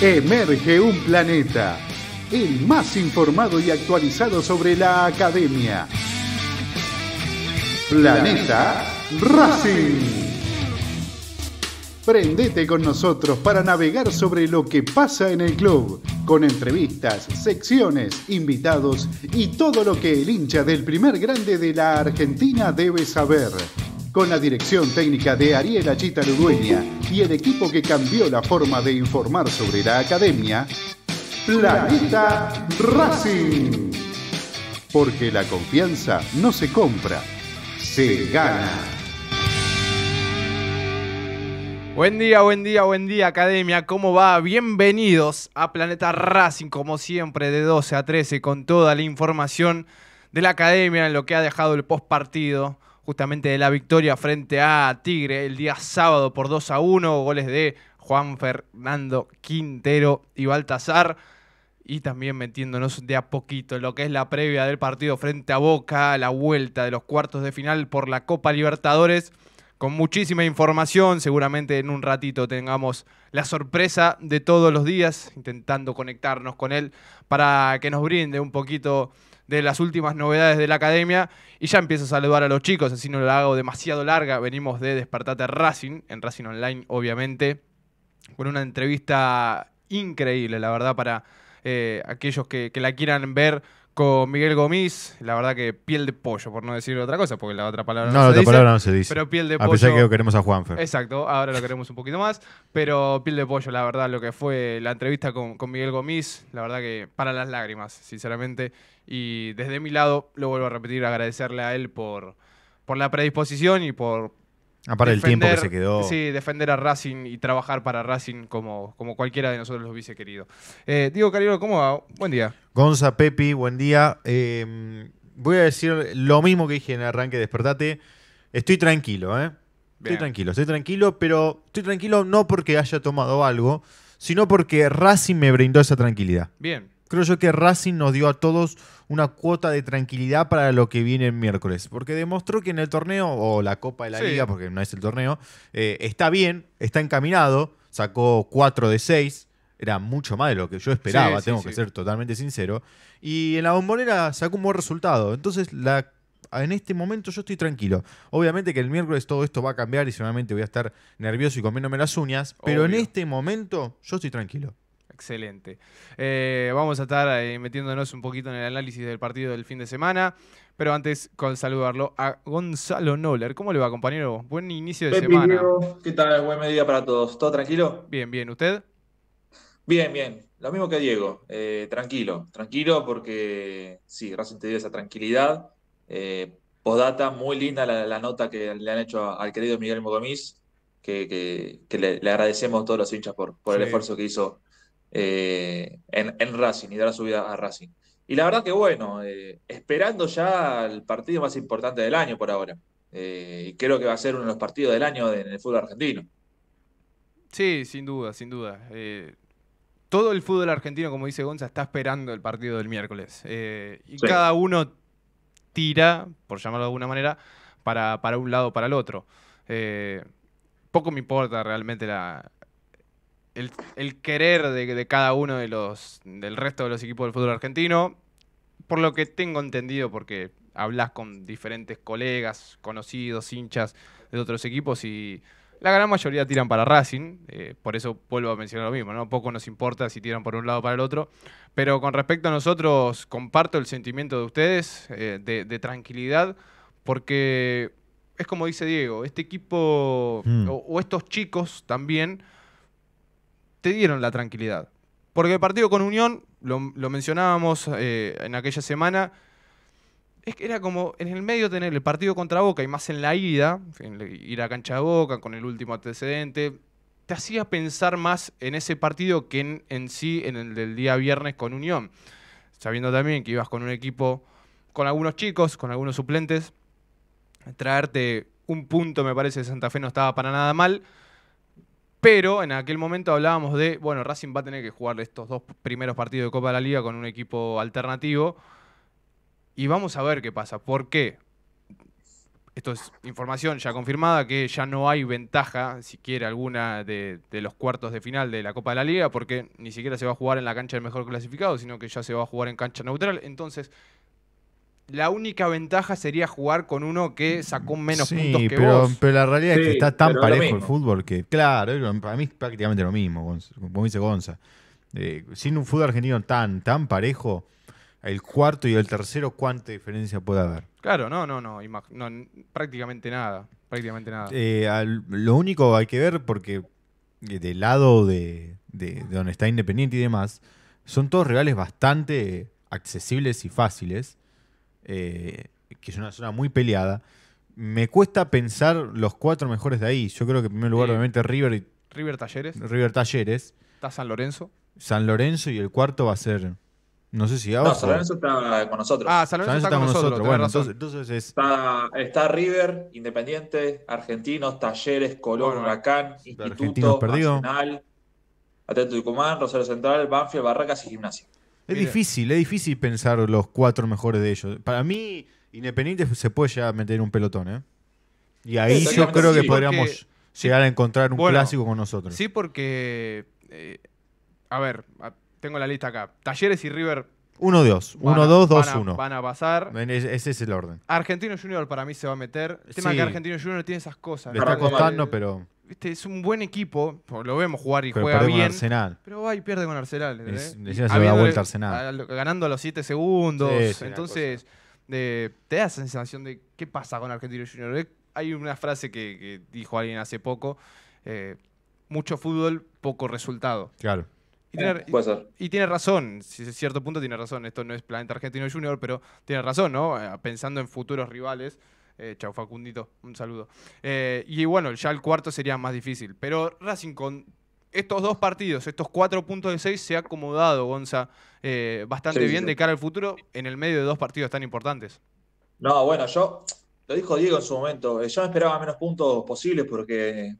Emerge un planeta, el más informado y actualizado sobre la academia. Planeta Racing. Prendete con nosotros para navegar sobre lo que pasa en el club, con entrevistas, secciones, invitados y todo lo que el hincha del primer grande de la Argentina debe saber. Con la dirección técnica de Ariel Achita Ludueña y el equipo que cambió la forma de informar sobre la academia, Planeta Racing. Porque la confianza no se compra, se gana. Buen día, buen día, buen día, Academia. ¿Cómo va? Bienvenidos a Planeta Racing, como siempre, de 12 a 13, con toda la información de la Academia en lo que ha dejado el post partido, justamente de la victoria frente a Tigre el día sábado por 2 a 1, goles de Juan Fernando Quintero y Baltasar. Y también metiéndonos de a poquito en lo que es la previa del partido frente a Boca, la vuelta de los cuartos de final por la Copa Libertadores con muchísima información. Seguramente en un ratito tengamos la sorpresa de todos los días, intentando conectarnos con él para que nos brinde un poquito de las últimas novedades de la academia. Y ya empiezo a saludar a los chicos, así no lo hago demasiado larga. Venimos de Despertate Racing, en Racing Online, obviamente, con una entrevista increíble, la verdad, para eh, aquellos que, que la quieran ver con Miguel Gomis, la verdad que piel de pollo, por no decir otra cosa, porque la otra palabra no, no se otra dice. palabra no se dice. Pero piel de A pollo. pesar que queremos a Juanfer. Exacto, ahora lo queremos un poquito más, pero piel de pollo, la verdad, lo que fue la entrevista con, con Miguel Gomis, la verdad que para las lágrimas, sinceramente. Y desde mi lado, lo vuelvo a repetir, agradecerle a él por, por la predisposición y por Aparte del tiempo que se quedó. Sí, defender a Racing y trabajar para Racing como, como cualquiera de nosotros lo hubiese querido. Eh, Diego Cariolo, ¿cómo va? Buen día. Gonza, Pepi, buen día. Eh, voy a decir lo mismo que dije en el arranque de Despertate. Estoy tranquilo, ¿eh? Estoy tranquilo, estoy tranquilo, pero estoy tranquilo no porque haya tomado algo, sino porque Racing me brindó esa tranquilidad. Bien. Creo yo que Racing nos dio a todos una cuota de tranquilidad para lo que viene el miércoles. Porque demostró que en el torneo, o la Copa de la Sí. Liga, porque no es el torneo, eh, está bien, está encaminado. Sacó 4 de 6. Era mucho más de lo que yo esperaba, Sí, tengo sí. que ser totalmente sincero. Y en la bombonera sacó un buen resultado. Entonces, la, en este momento yo estoy tranquilo. Obviamente que el miércoles todo esto va a cambiar y seguramente voy a estar nervioso y comiéndome las uñas. Pero en este momento yo estoy tranquilo. Excelente. Eh, vamos a estar eh, metiéndonos un poquito en el análisis del partido del fin de semana, pero antes con saludarlo a Gonzalo Noller. ¿Cómo le va, compañero? Buen inicio de Pepi, semana. Diego, ¿qué tal? Buen mediodía para todos. ¿Todo tranquilo? Bien, bien. ¿Usted? Bien, bien. Lo mismo que Diego. Eh, tranquilo, tranquilo porque sí, Racing te dio esa tranquilidad. Postdata, muy linda la, la nota que le han hecho al querido Miguel Mogomis, que, que- que le, le agradecemos a todos los hinchas por, por el esfuerzo que hizo eh, en, en Racing y dar su vida a Racing. Y la verdad que bueno, eh, esperando ya el partido más importante del año por ahora. Eh, y creo que va a ser uno de los partidos del año en el fútbol argentino. Sí, sin duda, sin duda. Todo el fútbol argentino, como dice Gonza, está esperando el partido del miércoles. Y Sí. cada uno tira, por llamarlo de alguna manera, para, para un lado o para el otro. Eh, poco me importa realmente la, el, el querer de, de cada uno de los del resto de los equipos del fútbol argentino. Por lo que tengo entendido, porque hablas con diferentes colegas, conocidos, hinchas de otros equipos y la gran mayoría tiran para Racing, eh, por eso vuelvo a mencionar lo mismo, ¿no? Poco nos importa si tiran por un lado o para el otro, pero con respecto a nosotros, comparto el sentimiento de ustedes, eh, de, de tranquilidad, porque es como dice Diego, este equipo Mm. o, o estos chicos también te dieron la tranquilidad. Porque el partido con Unión, lo, mencionábamos eh, en aquella semana, es que era como en el medio tener el partido contra Boca y más en la ida, ir a cancha de Boca con el último antecedente, te hacía pensar más en ese partido que en sí en el del día viernes con Unión. Sabiendo también que ibas con un equipo, con algunos chicos, con algunos suplentes, traerte un punto me parece de Santa Fe no estaba para nada mal. Pero en aquel momento hablábamos de, bueno, Racing va a tener que jugar estos dos primeros partidos de Copa de la Liga con un equipo alternativo. Y vamos a ver qué pasa. ¿Por qué? esto es información ya confirmada, que ya no hay ventaja, siquiera alguna, de, de los cuartos de final de la Copa de la Liga, porque ni siquiera se va a jugar en la cancha del mejor clasificado, sino que ya se va a jugar en cancha neutral. Entonces, la única ventaja sería jugar con uno que sacó menos Sí, puntos que pero, vos. pero la realidad es que está tan parejo el fútbol que, claro, para mí es prácticamente lo mismo, como dice Gonza. Eh, sin un fútbol argentino tan, tan parejo, el cuarto y el tercero, ¿cuánta diferencia puede haber? Claro, no, no, no, prácticamente nada, prácticamente nada. Eh, al- lo único hay que ver, porque eh, del lado de, de- de donde está Independiente y demás, son todos rivales bastante accesibles y fáciles, eh, que es una zona muy peleada. Me cuesta pensar los cuatro mejores de ahí. Yo creo que en primer lugar, obviamente, River y River Talleres, River Talleres, está San Lorenzo. San Lorenzo y el cuarto va a ser. No sé si No, abajo. San Lorenzo está con nosotros. Ah, San Lorenzo está con nosotros, tenés Bueno, razón. entonces, entonces es. Está, está River, Independiente, Argentinos, Talleres, Colón, Bueno, Huracán, Instituto. Nacional, Atlético Tucumán, Rosario Central, Banfield, Barracas y Gimnasia. Es Mira. difícil, es difícil pensar los cuatro mejores de ellos. Para mí, Independiente se puede llegar a meter en un pelotón, ¿eh? Y ahí yo creo que sí, podríamos porque- llegar a encontrar un Bueno, clásico con nosotros. Sí, porque. eh, a ver, tengo la lista acá. Talleres y River. 1-2, van a- 1-2, van a- 2-1. Van a pasar. Ese es el orden. Argentino Junior para mí se va a meter. El tema Sí. es que Argentino Junior tiene esas cosas. Le está costando, pero, Es un buen equipo. porque Lo vemos jugar y pero juega con bien. Arsenal. Pero va y pierde con Arsenal. Es- Y se da habiéndole- vuelta Arsenal. ganando a los 7 segundos. Sí, Entonces, de- te da esa sensación de qué pasa con Argentino Junior. Eh, Hay una frase que, que dijo alguien hace poco. eh, mucho fútbol, poco resultado. Claro. Y tiene, Puede ser. y tiene razón, si a cierto punto tiene razón. Esto no es Planeta Argentino Junior, pero tiene razón, ¿no? Eh, Pensando en futuros rivales. Eh, chau, Facundito, un saludo. Eh, y bueno, ya el cuarto sería más difícil. Pero Racing con estos dos partidos, estos cuatro puntos de seis, se ha acomodado, Gonza, eh, bastante Sí, bien sí. de cara al futuro en el medio de dos partidos tan importantes. No, bueno, yo, lo dijo Diego en su momento, eh, yo esperaba menos puntos posibles porque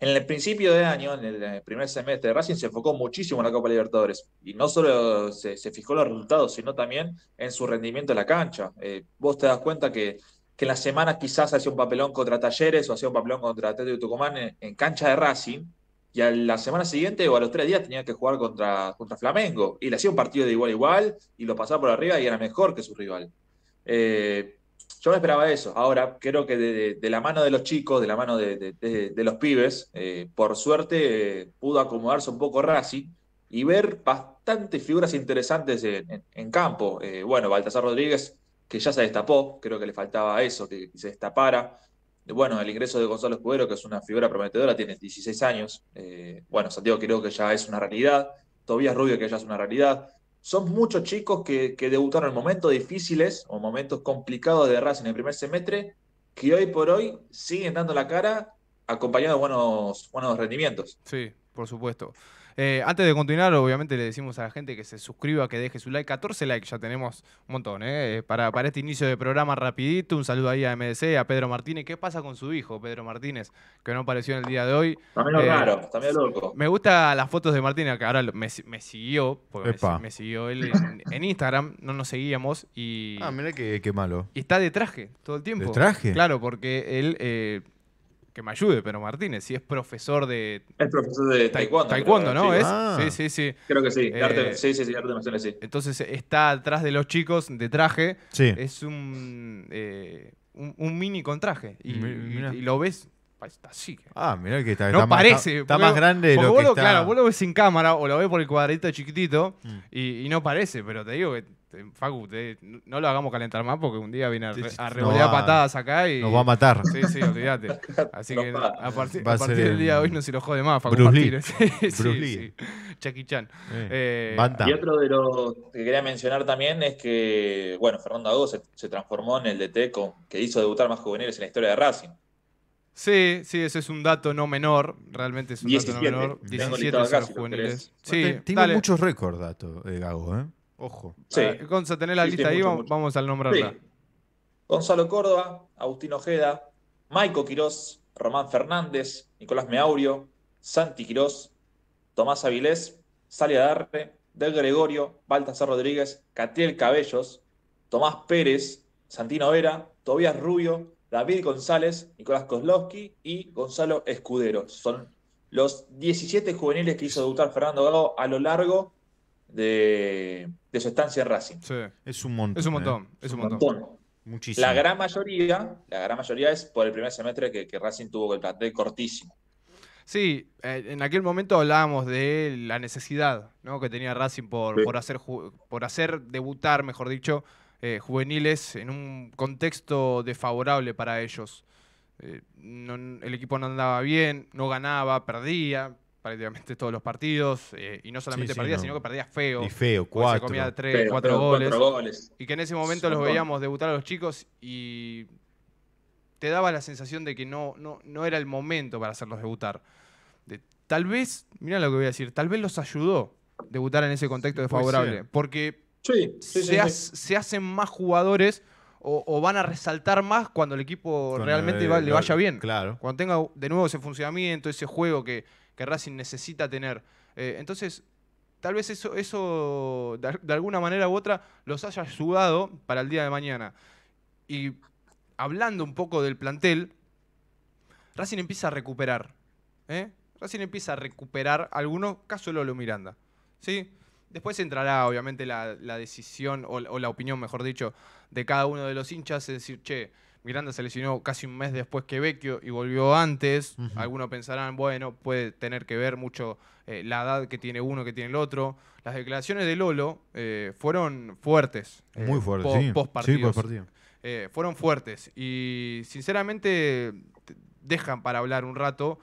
en el principio de año, en el primer semestre Racing, se enfocó muchísimo en la Copa Libertadores. Y no solo se, se fijó en los resultados, sino también en su rendimiento en la cancha. Eh, vos te das cuenta que, que en la semana quizás hacía un papelón contra Talleres o hacía un papelón contra Atlético Tucumán en, cancha de Racing. Y a la semana siguiente o a los tres días tenía que jugar contra, contra Flamengo. Y le hacía un partido de igual a igual y lo pasaba por arriba y era mejor que su rival. Eh, yo me esperaba eso. Ahora, creo que de, la mano de los chicos, de la mano de, de- los pibes, eh, por suerte eh, pudo acomodarse un poco Racing y ver bastantes figuras interesantes en, campo. Bueno, Baltasar Rodríguez, que ya se destapó, creo que le faltaba eso, que, se destapara. Eh, Bueno, el ingreso de Gonzalo Escudero, que es una figura prometedora, tiene 16 años. Eh, bueno, Santiago creo que ya es una realidad. Tobías Rubio, que ya es una realidad son muchos chicos que, que debutaron en momentos difíciles o momentos complicados de Racing en el primer semestre, que hoy por hoy siguen dando la cara acompañados de buenos, buenos rendimientos. Sí, por supuesto. Eh, antes de continuar, obviamente le decimos a la gente que se suscriba, que deje su like. 14 likes ya tenemos un montón, ¿eh? Eh, Para, para este inicio de programa rapidito, un saludo ahí a MDC, a Pedro Martínez. ¿Qué pasa con su hijo, Pedro Martínez? Que no apareció en el día de hoy. También lo Eh, raro, también lo loco. Me gusta las fotos de Martínez, que ahora me, me siguió, porque me, siguió él en, en Instagram, no nos seguíamos y, Ah, mirá qué, qué malo. y está de traje todo el tiempo. ¿De traje? Claro, porque él, eh, que me ayude, Pedro Martínez, si es profesor de Es profesor de taekwondo. taekwondo, ¿no? sí. ¿Es? Ah. Sí, sí, sí. Creo que sí. arte- Eh, sí, sí, sí, arte de marciales, sí. Entonces está atrás de los chicos de traje. Sí. Es un, eh, un, un mini con traje. Y, lo ves está así. Ah, mirá que está, No está más- parece. está, está porque- más grande de lo vos que lo- está. Claro, vos lo ves sin cámara o lo ves por el cuadrito chiquitito Mm. y, y no parece, pero te digo que, Facu, te- no lo hagamos calentar más porque un día viene a, re- no revolear va- patadas acá y... Nos va a matar. Sí, sí, olvídate. Así que a partir, a del día de hoy no se lo jode más, Facu Bruce Lee. Sí, Bruce Lee. sí. Jackie Chan. Eh, Eh. Y otro de los que quería mencionar también es que, bueno, Fernando Ago se, se transformó en el DT con, que hizo debutar más juveniles en la historia de Racing. Sí, sí, ese es un dato no menor. Realmente es un 17. dato no menor. Tengo 17 listado son juveniles. Sí, Tiene muchos récords, dato, eh, Gago, ¿eh? Ojo. Sí. Ah, Gonza, tenés la Sí, sí, lista ahí, mucho, vamos, mucho. vamos al nombrarla. Sí. Gonzalo Córdoba, Agustín Ojeda, Maico Quirós, Román Fernández, Nicolás Meaurio, Santi Quirós, Tomás Avilés, Salia Darre, Del Gregorio, Baltasar Rodríguez, Catiel Cabellos, Tomás Pérez, Santino Vera, Tobías Rubio, David González, Nicolás Kozlowski y Gonzalo Escudero. Son los 17 juveniles que hizo debutar Fernando Gago a lo largo de, su estancia en Racing. Sí. Es un montón. Es un montón. ¿eh? Es un montón. Muchísimo. La gran mayoría, la gran mayoría es por el primer semestre que, Racing tuvo el plantel cortísimo. Sí, eh, en aquel momento hablábamos de la necesidad ¿no? que tenía Racing por, por, hacer, por hacer debutar, mejor dicho, eh, juveniles en un contexto desfavorable para ellos. Eh, el equipo no andaba bien, no ganaba, perdía prácticamente todos los partidos. Eh, y no solamente perdía, sino que perdía feo. Y feo, cuatro. Se comía tres, cuatro, goles, Y que en ese momento los veíamos debutar a los chicos y te daba la sensación de que no, no, no era el momento para hacerlos debutar. tal vez, mira lo que voy a decir, tal vez los ayudó debutar en ese contexto desfavorable. Porque se, hacen más jugadores o, van a resaltar más cuando el equipo realmente le vaya bien. Claro. Cuando tenga de nuevo ese funcionamiento, ese juego que, Racing necesita tener. Eh, entonces, tal vez eso, eso de, alguna manera u otra los haya ayudado para el día de mañana. Y hablando un poco del plantel, Racing empieza a recuperar. ¿eh? Racing empieza a recuperar algunos, caso Lolo Miranda. ¿Sí? Después entrará, obviamente, la, decisión, o, la opinión, mejor dicho, de cada uno de los hinchas, es decir, che, Miranda se lesionó casi un mes después que Vecchio y volvió antes. Algunos pensarán, bueno, puede tener que ver mucho eh, la edad que tiene uno, que tiene el otro. Las declaraciones de Lolo eh, fueron fuertes. Eh, Muy fuertes, sí. Post partido. fueron fuertes. Y sinceramente dejan para hablar un rato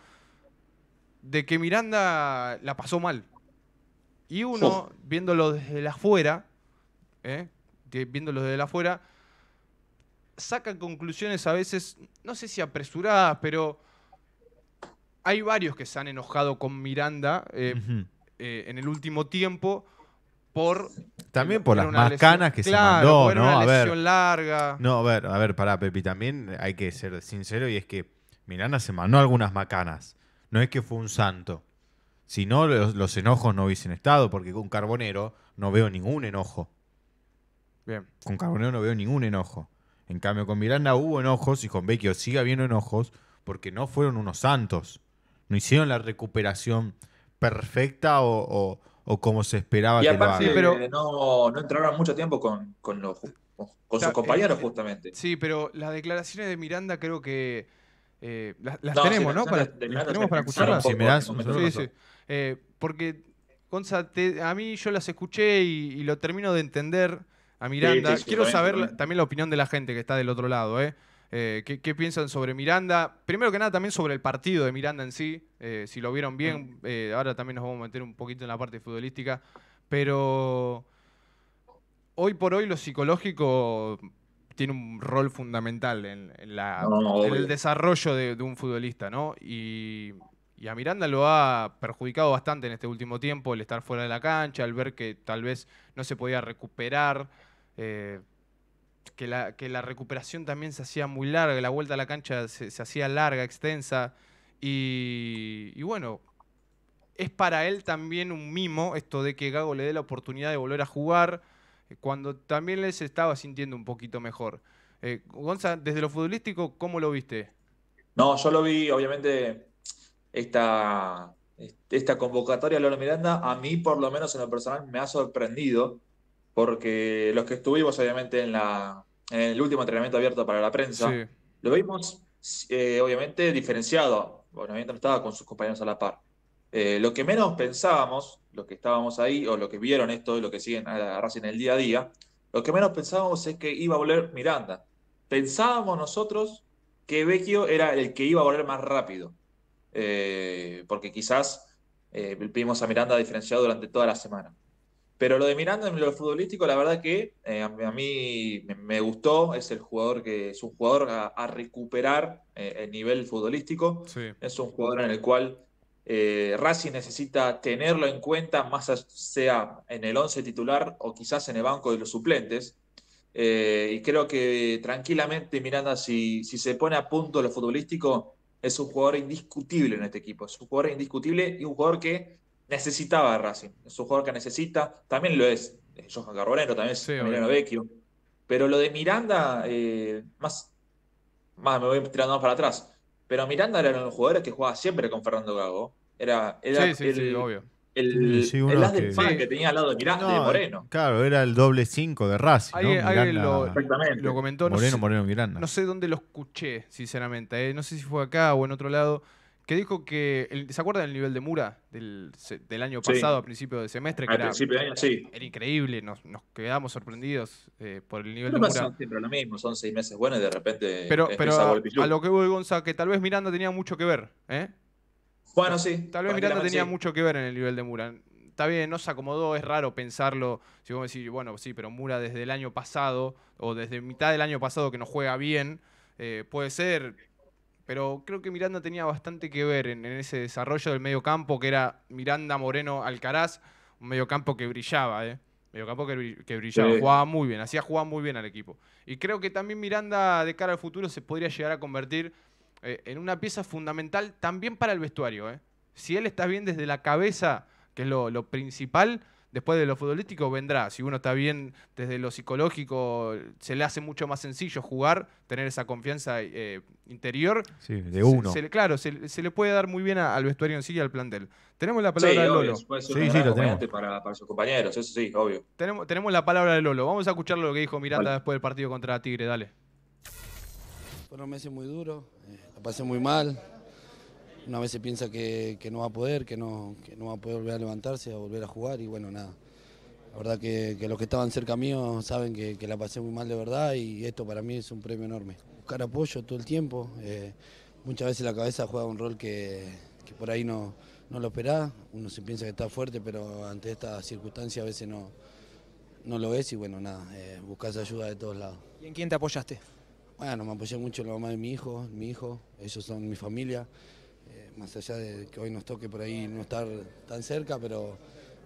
de que Miranda la pasó mal. Y uno, viéndolo desde la afuera, ¿eh? viéndolo desde la afuera, saca conclusiones a veces, no sé si apresuradas, pero hay varios que se han enojado con Miranda eh, eh, en el último tiempo por también por las macanas que se mandó, ¿no? Una a ver, larga. No, a ver, a ver, pará, Pepi, también hay que ser sincero y es que Miranda se mandó algunas macanas. No es que fue un santo. Si no, los, enojos no hubiesen estado, porque con Carbonero no veo ningún enojo. Bien. Con Carbonero no veo ningún enojo. En cambio, con Miranda hubo enojos y con Vecchio sigue habiendo enojos porque no fueron unos santos. No hicieron la recuperación perfecta o, como se esperaba y que lo pero no, no entraron mucho tiempo con, con, sus compañeros, justamente. Sí, pero las declaraciones de Miranda creo que eh, las, tenemos, ¿no? Para, las tenemos para escucharlas. Si me das sí, sí. Eh, porque, Gonza, a mí yo las escuché y, lo termino de entender a Miranda. Quiero saber también. la opinión de la gente que está del otro lado, ¿eh? eh ¿qué, piensan sobre Miranda? Primero que nada, también sobre el partido de Miranda en sí. si lo vieron bien, ahora también nos vamos a meter un poquito en la parte futbolística. Pero hoy por hoy lo psicológico tiene un rol fundamental en, el desarrollo de, un futbolista, ¿no? Y, a Miranda lo ha perjudicado bastante en este último tiempo el estar fuera de la cancha, el ver que tal vez no se podía recuperar, eh, que, la, recuperación también se hacía muy larga, la vuelta a la cancha se, hacía larga, extensa, y, y bueno, es para él también un mimo esto de que Gago le dé la oportunidad de volver a jugar cuando también les estaba sintiendo un poquito mejor. Eh, desde lo futbolístico, ¿cómo lo viste? No, yo lo vi, obviamente, esta, esta convocatoria a Lola Miranda, a mí por lo menos en lo personal me ha sorprendido, porque los que estuvimos obviamente en, la, en el último entrenamiento abierto para la prensa, lo vimos eh, obviamente diferenciado, obviamente no estaba con sus compañeros a la par. Eh, lo que menos pensábamos, los que estábamos ahí, o lo que vieron esto, lo que siguen a Racing en el día a día, lo que menos pensábamos es que iba a volver Miranda. Pensábamos nosotros que Vecchio era el que iba a volver más rápido, eh, porque quizás eh, vimos a Miranda diferenciado durante toda la semana. Pero lo de Miranda en lo futbolístico, la verdad que a, mí me, gustó, es el jugador que es un jugador a, recuperar el nivel futbolístico, es un jugador en el cual eh, Racing necesita tenerlo en cuenta, más sea en el 11 titular o quizás en el banco de los suplentes. Eh, y creo que tranquilamente Miranda, si, si se pone a punto lo futbolístico, es un jugador indiscutible en este equipo. Es un jugador indiscutible y un jugador que necesitaba a Racing. Es un jugador que necesita, también lo es eh, Johan Carbonero, también es Emiliano Vecchio. Pero lo de Miranda, más más me voy tirando más para atrás. Pero Miranda era uno de los jugadores que jugaba siempre con Fernando Gago. Era, era Sí, sí, el, sí, obvio. El, Sí, el as del que- fan Sí. que tenía al lado de Miranda, de No, Moreno. Claro, era el doble 5 de Racing. ¿no? Miranda- lo- Exactamente. Lo comentó, no Moreno, sé, Moreno, Miranda. no sé dónde lo escuché, sinceramente. eh, No sé si fue acá o en otro lado. Que dijo que. el- ¿Se acuerdan del nivel de Mura del, del año Sí. pasado, a principio de semestre? Que Al era, principio de año, sí. era increíble, nos, nos quedamos sorprendidos eh, por el nivel Pero de pasa Mura. siempre lo mismo, son seis meses buenos y de repente Pero, pero a a, a lo que voy, Gonza, que tal vez Miranda tenía mucho que ver. ¿eh? Bueno, sí. Tal vez Miranda tenía sí. mucho que ver en el nivel de Mura. Está bien, no se acomodó, es raro pensarlo. Si vos decís, bueno, sí, pero Mura desde el año pasado, o desde mitad del año pasado que no juega bien, eh, puede ser. Pero creo que Miranda tenía bastante que ver en, en ese desarrollo del medio campo, que era Miranda, Moreno, Alcaraz, un medio campo que brillaba, ¿eh? Medio campo que, que brillaba, Sí. jugaba muy bien, hacía jugar muy bien al equipo. Y creo que también Miranda, de cara al futuro, se podría llegar a convertir eh, en una pieza fundamental también para el vestuario. ¿eh? Si él está bien desde la cabeza, que es lo, lo principal, después de lo futbolístico vendrá. Si uno está bien desde lo psicológico, se le hace mucho más sencillo jugar, tener esa confianza eh, interior. Sí, de uno. se claro, se, se le puede dar muy bien a- al vestuario en sí y al plantel. Tenemos la palabra Sí, de Lolo. Sí, sí, lo acompañante para, para sus compañeros, eso sí, obvio. Tenemos, tenemos la palabra de Lolo. Vamos a escuchar lo que dijo Miranda Vale. después del partido contra Tigre. Dale. Fueron meses muy duros, la pasé muy mal. Una vez se piensa que, no va a poder, que no, va a poder volver a levantarse, a volver a jugar y bueno, nada. La verdad que, los que estaban cerca mío saben que, la pasé muy mal de verdad y esto para mí es un premio enorme. Buscar apoyo todo el tiempo. eh, muchas veces la cabeza juega un rol que, por ahí no, lo esperás. Uno se piensa que está fuerte, pero ante estas circunstancias a veces no, no lo es y bueno, nada, eh, buscas ayuda de todos lados. ¿Y en quién te apoyaste? Bueno, me apoyé mucho la mamá de mi hijo, mi hijo, ellos son mi familia. Eh, más allá de que hoy nos toque por ahí no estar tan cerca, pero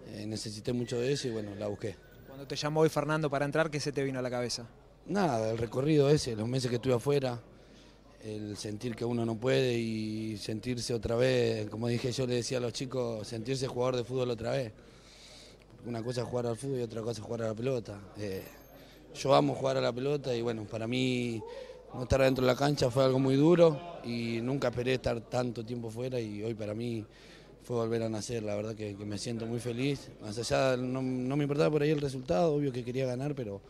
eh, necesité mucho de eso y bueno, la busqué. Cuando te llamó hoy Fernando para entrar, ¿qué se te vino a la cabeza? Nada, el recorrido ese, los meses que estuve afuera, el sentir que uno no puede y sentirse otra vez, como dije yo le decía a los chicos, sentirse jugador de fútbol otra vez. Una cosa es jugar al fútbol y otra cosa es jugar a la pelota. Eh, yo amo jugar a la pelota y bueno, para mí no estar dentro de la cancha fue algo muy duro y nunca esperé estar tanto tiempo fuera y hoy para mí fue volver a nacer, la verdad que, me siento muy feliz. Más allá, no, no me importaba por ahí el resultado, obvio que quería ganar, pero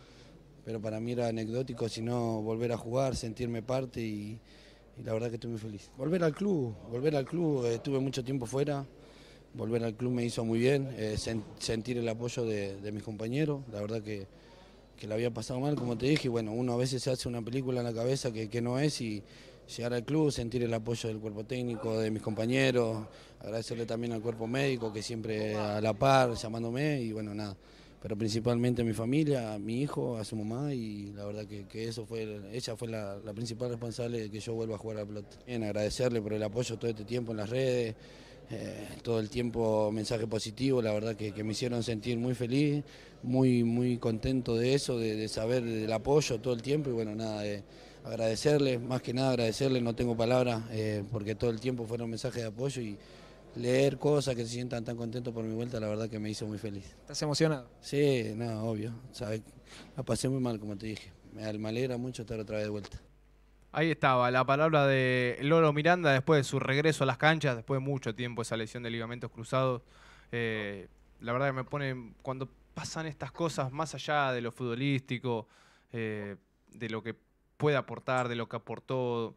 pero para mí era anecdótico, sino volver a jugar, sentirme parte y, la verdad que estoy muy feliz. Volver al club, volver al club, eh, estuve mucho tiempo fuera, volver al club me hizo muy bien, eh, sen- sentir el apoyo de, de mis compañeros, la verdad que, que la había pasado mal, como te dije, y bueno, uno a veces se hace una película en la cabeza que, no es y llegar al club, sentir el apoyo del cuerpo técnico, de mis compañeros, agradecerle también al cuerpo médico que siempre a la par, llamándome y bueno, nada pero principalmente a mi familia, a mi hijo, a su mamá y la verdad que, eso fue, ella fue la, principal responsable de que yo vuelva a jugar a la pelota. Agradecerle por el apoyo todo este tiempo en las redes, eh, todo el tiempo mensaje positivo, la verdad que, que me hicieron sentir muy feliz, muy, muy contento de eso, de, de saber del apoyo todo el tiempo y bueno, nada, eh, agradecerle, más que nada agradecerle, no tengo palabras, eh, porque todo el tiempo fueron mensajes de apoyo y leer cosas que se sientan tan contentos por mi vuelta, la verdad que me hizo muy feliz. ¿Estás emocionado? Sí, no, obvio. ¿sabes? La pasé muy mal, como te dije. Me, me alegra mucho estar otra vez de vuelta. Ahí estaba la palabra de Lolo Miranda después de su regreso a las canchas, después de mucho tiempo esa lesión de ligamentos cruzados. Eh, la verdad que me pone, cuando pasan estas cosas, más allá de lo futbolístico, eh, de lo que puede aportar, de lo que aportó,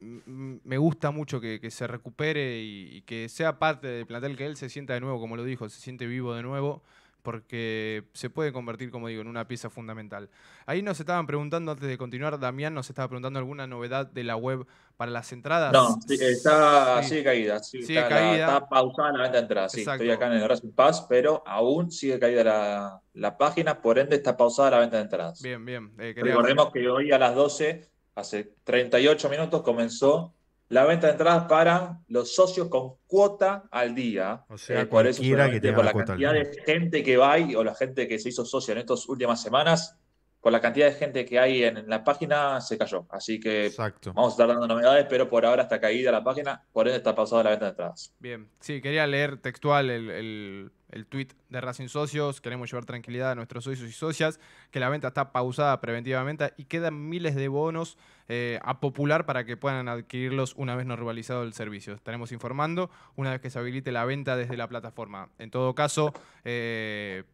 me gusta mucho que, que se recupere y, y que sea parte del plantel, que él se sienta de nuevo, como lo dijo, se siente vivo de nuevo, porque se puede convertir, como digo, en una pieza fundamental. Ahí nos estaban preguntando, antes de continuar, Damián nos estaba preguntando alguna novedad de la web para las entradas. No, sí, está, Sí. sigue caída. sí, Sigue está, la- caída. está pausada la venta de entradas. Sí, estoy acá en el Racing Pass, pero aún sigue caída la, la página, por ende está pausada la venta de entradas. Bien, bien. eh, Recordemos que hoy a las 12, hace 38 minutos, comenzó la venta de entradas para los socios con cuota al día. O sea, Eh, por eso cualquiera que tenga por la al cantidad día. de gente que va ahí, o la gente que se hizo socia en estas últimas semanas, por la cantidad de gente que hay en, en la página, se cayó. Así que Exacto. vamos a estar dando novedades, pero por ahora está caída la página, por ende está pausada la venta de entradas. Bien, sí, quería leer textual el, el- el tweet de Racing Socios. Queremos llevar tranquilidad a nuestros socios y socias, que la venta está pausada preventivamente y quedan miles de bonos eh, a popular para que puedan adquirirlos una vez no rivalizado el servicio. Estaremos informando una vez que se habilite la venta desde la plataforma. En todo caso, eh,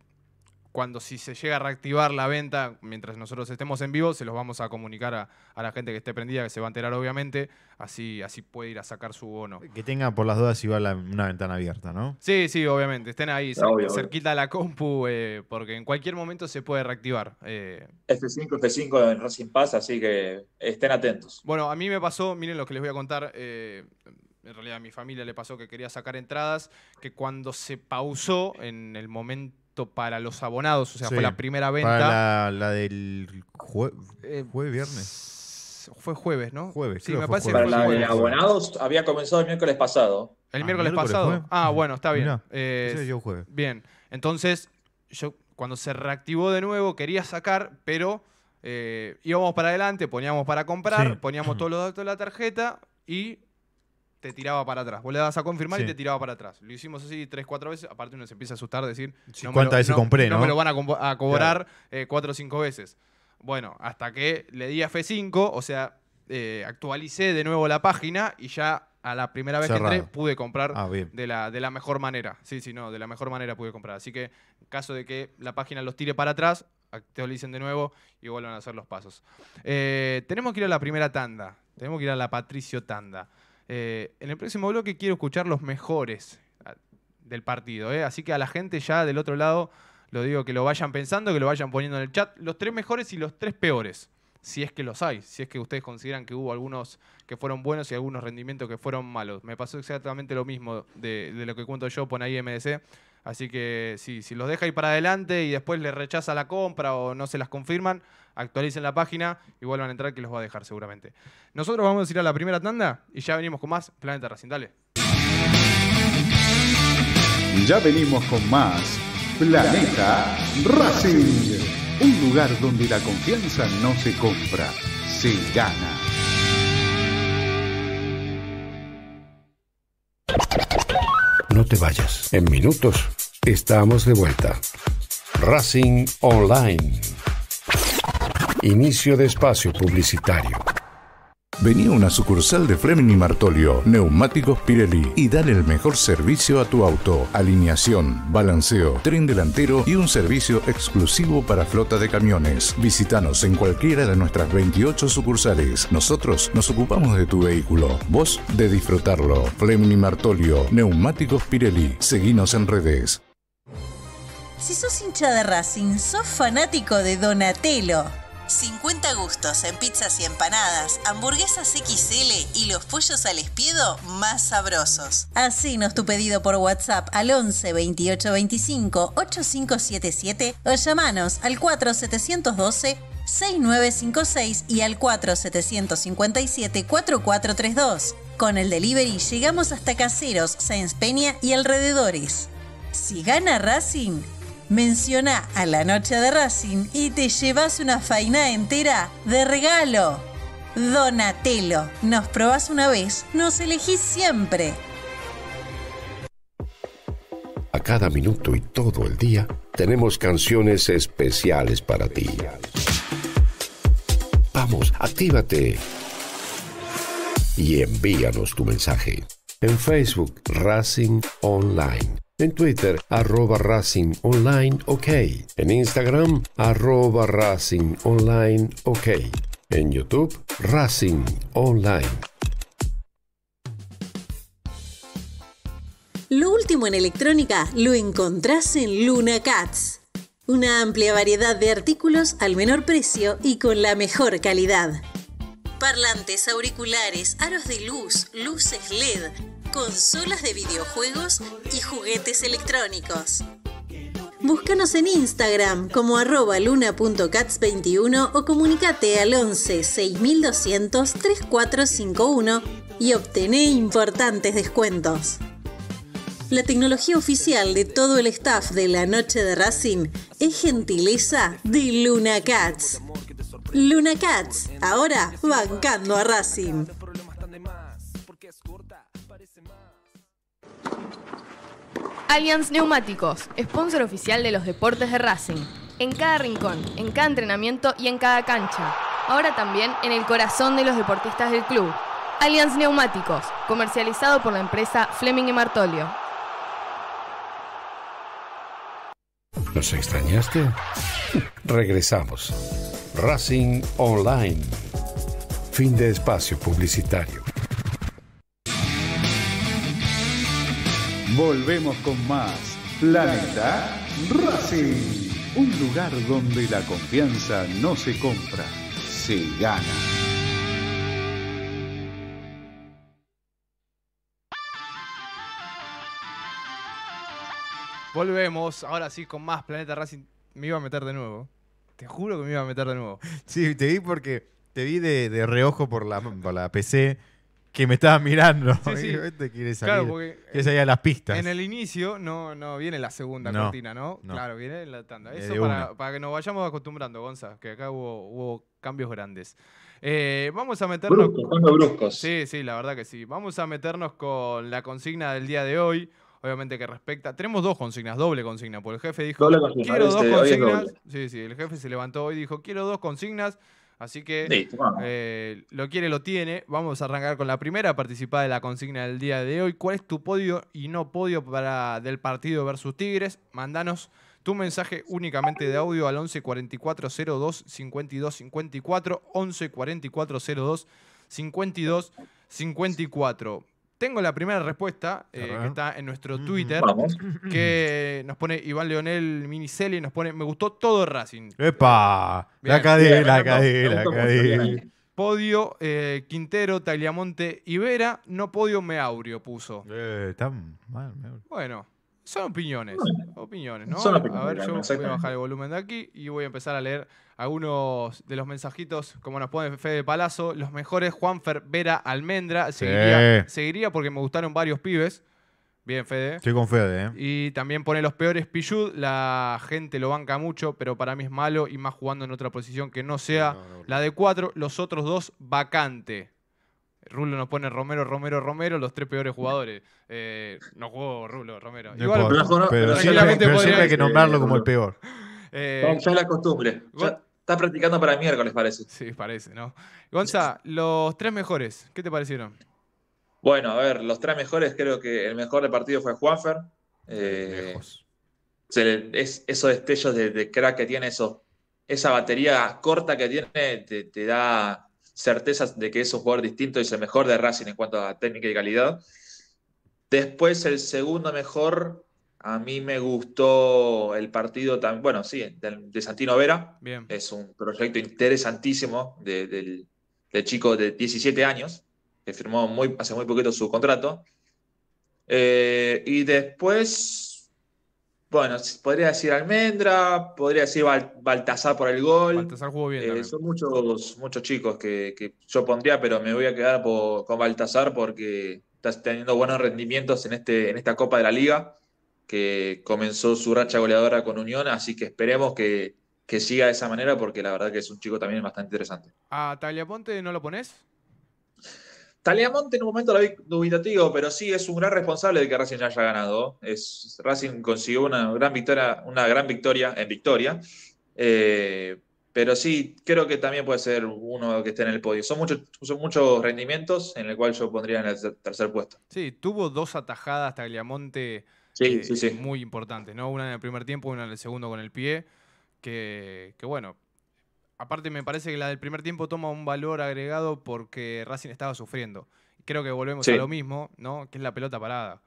cuando si se llega a reactivar la venta, mientras nosotros estemos en vivo, se los vamos a comunicar a, a la gente que esté prendida, que se va a enterar obviamente, así, así puede ir a sacar su bono. Que tengan por las dudas si va la- una ventana abierta, ¿no? Sí, sí, obviamente, estén ahí cer- Obvio, obvio. cerquita de la compu, eh, porque en cualquier momento se puede reactivar. eh. F5, F5 en Racing Pass, así que estén atentos. Bueno, a mí me pasó, miren lo que les voy a contar, eh, en realidad a mi familia le pasó que quería sacar entradas, que cuando se pausó en el momento para los abonados, o sea, Sí, fue la primera venta. Para la, la del jue- eh, jueves, viernes. Fue jueves, ¿no? Jueves, Sí, creo me que fue parece Para la de abonados había comenzado el miércoles pasado. El Ah, miércoles miércoles pasado. Ah, bueno, está bien. Mirá, Eh, yo jueves. Bien, entonces yo cuando se reactivó de nuevo quería sacar, pero eh, íbamos para adelante, poníamos para comprar, Sí. poníamos todos los datos de la tarjeta y te tiraba para atrás. Vos le dabas a confirmar y te tiraba para atrás. Lo hicimos así tres, cuatro veces. Aparte uno se empieza a asustar, decir, Sí, no ¿cuántas veces no- compré, no no? me lo van a, cobrar eh, cuatro o cinco veces. Bueno, hasta que le di a F5, o sea, eh, actualicé de nuevo la página y ya a la primera vez que entré pude comprar Ah, de la, de la mejor manera. Sí, sí, no, de la mejor manera pude comprar. Así que en caso de que la página los tire para atrás, actualicen de nuevo y vuelvan a hacer los pasos. Eh, tenemos que ir a la primera tanda. Tenemos que ir a la Patricio Tanda. Eh, en el próximo bloque quiero escuchar los mejores ah, del partido. ¿eh? Así que a la gente ya del otro lado, lo digo que lo vayan pensando, que lo vayan poniendo en el chat. Los tres mejores y los tres peores. Si es que los hay, si es que ustedes consideran que hubo algunos que fueron buenos y algunos rendimientos que fueron malos. Me pasó exactamente lo mismo de, de lo que cuento yo, pone ahí MDC. Así que sí, si los deja ir para adelante y después les rechaza la compra o no se las confirman, actualicen la página y vuelvan a entrar que los va a dejar seguramente. Nosotros vamos a ir a la primera tanda y ya venimos con más Planeta Racing. Dale. Ya venimos con más Planeta Racing. Un lugar donde la confianza no se compra, se gana. Te vayas. En minutos estamos de vuelta. Racing Online. Inicio de espacio publicitario. Vení a una sucursal de Fleming Martolio, Neumáticos Pirelli y dale el mejor servicio a tu auto. Alineación, balanceo, tren delantero y un servicio exclusivo para flota de camiones. Visítanos en cualquiera de nuestras 28 sucursales. Nosotros nos ocupamos de tu vehículo, vos de disfrutarlo. Fleming Martolio, Neumáticos Pirelli. Seguinos en redes. Si sos hincha de Racing, sos fanático de Donatello. 50 gustos en pizzas y empanadas, hamburguesas XL y los pollos al espiedo más sabrosos. Hacenos tu pedido por WhatsApp al 11 28 25 8577 o llamanos al 4712 6956 y al 4757 4432. Con el delivery llegamos hasta Caseros, Sáenz Peña y alrededores. Si gana Racing, menciona a la noche de Racing y te llevas una faina entera de regalo. Donatello, nos probás una vez, nos elegís siempre. A cada minuto y todo el día tenemos canciones especiales para ti. Vamos, actívate. Y envíanos tu mensaje. En Facebook, Racing Online. En Twitter, arroba Racing Online OK. En Instagram, arroba Racing Online OK. En YouTube, Racing Online. Lo último en electrónica lo encontrás en Luna Cats. Una amplia variedad de artículos al menor precio y con la mejor calidad. Parlantes, auriculares, aros de luz, luces LED, consolas de videojuegos y juguetes electrónicos. Búscanos en Instagram como arroba luna.cats21 o comunicate al 11 6200 3451 y obtené importantes descuentos. La tecnología oficial de todo el staff de la noche de Racing es gentileza de Luna Cats. Luna Cats, ahora bancando a Racing. Allianz Neumáticos, sponsor oficial de los deportes de Racing. En cada rincón, en cada entrenamiento y en cada cancha. Ahora también en el corazón de los deportistas del club. Allianz Neumáticos, comercializado por la empresa Fleming y Martolio. ¿Nos extrañaste? Regresamos. Racing Online. Fin de espacio publicitario. Volvemos con más Planeta Racing. Un lugar donde la confianza no se compra, se gana. Volvemos, ahora sí, con más Planeta Racing. Me iba a meter de nuevo. Te juro que me iba a meter de nuevo. Sí, te vi porque te vi de, de reojo por la, por la PC que me estabas mirando. Sí, sí. Y este quiere salir, Claro, porque quiere salir a las pistas. En el inicio no, no viene la segunda No, cortina, ¿no? no. Claro, viene en la tanda. Eso para, que nos vayamos acostumbrando, Gonza, que acá hubo, hubo cambios grandes. Eh, vamos a meternos. Bruscos, bruscos. Sí, sí, la verdad que sí. Vamos a meternos con la consigna del día de hoy. Obviamente que respecta. Tenemos dos consignas, doble consigna, porque el jefe dijo: Doble consigna, Quiero dos este, consignas. Sí, sí, el jefe se levantó hoy y dijo: Quiero dos consignas. Así que Listo, eh, lo quiere, lo tiene. Vamos a arrancar con la primera participada de la consigna del día de hoy. ¿Cuál es tu podio y no podio para del partido versus Tigres? Mandanos tu mensaje únicamente de audio al 11 44 02 52 54. 11 44 02 52 54. Tengo la primera respuesta eh, que está en nuestro Twitter, Vamos. que nos pone Iván Leonel Minicelli, nos pone, me gustó todo Racing. ¡Epa! Bien, la cadena, la cadena, la cadena. Podio, eh, Quintero, Tagliamonte, Ibera, no podio Meaurio puso. Eh, está mal, me- Bueno, son opiniones, opiniones, ¿no? Son a opiniones, ver, yo voy a bajar el volumen de aquí y voy a empezar a leer algunos de los mensajitos, como nos pone Fede Palazzo, los mejores, Juanfer, Vera, Almendra, seguiría, seguiría porque me gustaron varios pibes. Bien, Fede. Estoy con Fede, ¿eh? Y también pone los peores Pillud. La gente lo banca mucho, pero para mí es malo y más jugando en otra posición que no sea la de cuatro. Los otros dos, vacante. Rulo nos pone Romero, Romero, Romero, los tres peores jugadores. Eh, no jugó Rulo, Romero. No Igual, importa, pero- pero, pero siempre, pero siempre hay que nombrarlo eh, como el peor. eh, Ya es la costumbre. Ya está practicando para el miércoles, parece. sí, parece, ¿no? Gonza, los tres mejores, ¿qué te parecieron? Bueno, a ver, los tres mejores, creo que el mejor del partido fue Juanfer. Eh, Lejos. se le- es, esos destellos de, de crack que tiene, eso, esa batería corta que tiene, te, te da certezas de que es un jugador distinto y es el mejor de Racing en cuanto a técnica y calidad. Después, el segundo mejor, a mí me gustó el partido también, bueno, sí, del- de Santino Vera. Bien. Es un proyecto interesantísimo de- del, del chico de 17 años, que firmó muy, hace muy poquito su contrato. Eh, y después, bueno, podría decir Almendra, podría decir Bal- Baltasar por el gol. Baltasar jugó bien Eh, son muchos, muchos chicos que, que yo pondría, pero me voy a quedar por- con Baltasar porque está teniendo buenos rendimientos en, este, en esta Copa de la Liga, que comenzó su racha goleadora con Unión, así que esperemos que, que siga de esa manera porque la verdad que es un chico también bastante interesante. ¿A Tagliaponte no lo pones? Taliamonte en un momento lo vi dubitativo, pero sí es un gran responsable de que Racing haya ganado. Es, Racing consiguió una gran victoria, una gran victoria en victoria. Eh, pero sí, creo que también puede ser uno que esté en el podio. Son muchos, son muchos rendimientos en el cual yo pondría en el ter- tercer puesto. Sí, tuvo dos atajadas Tagliamonte Sí, eh, sí, sí. muy importantes, ¿no? Una en el primer tiempo, una en el segundo con el pie. Que, que bueno, aparte me parece que la del primer tiempo toma un valor agregado porque Racing estaba sufriendo. Creo que volvemos Sí. a lo mismo, ¿no? Que es la pelota parada.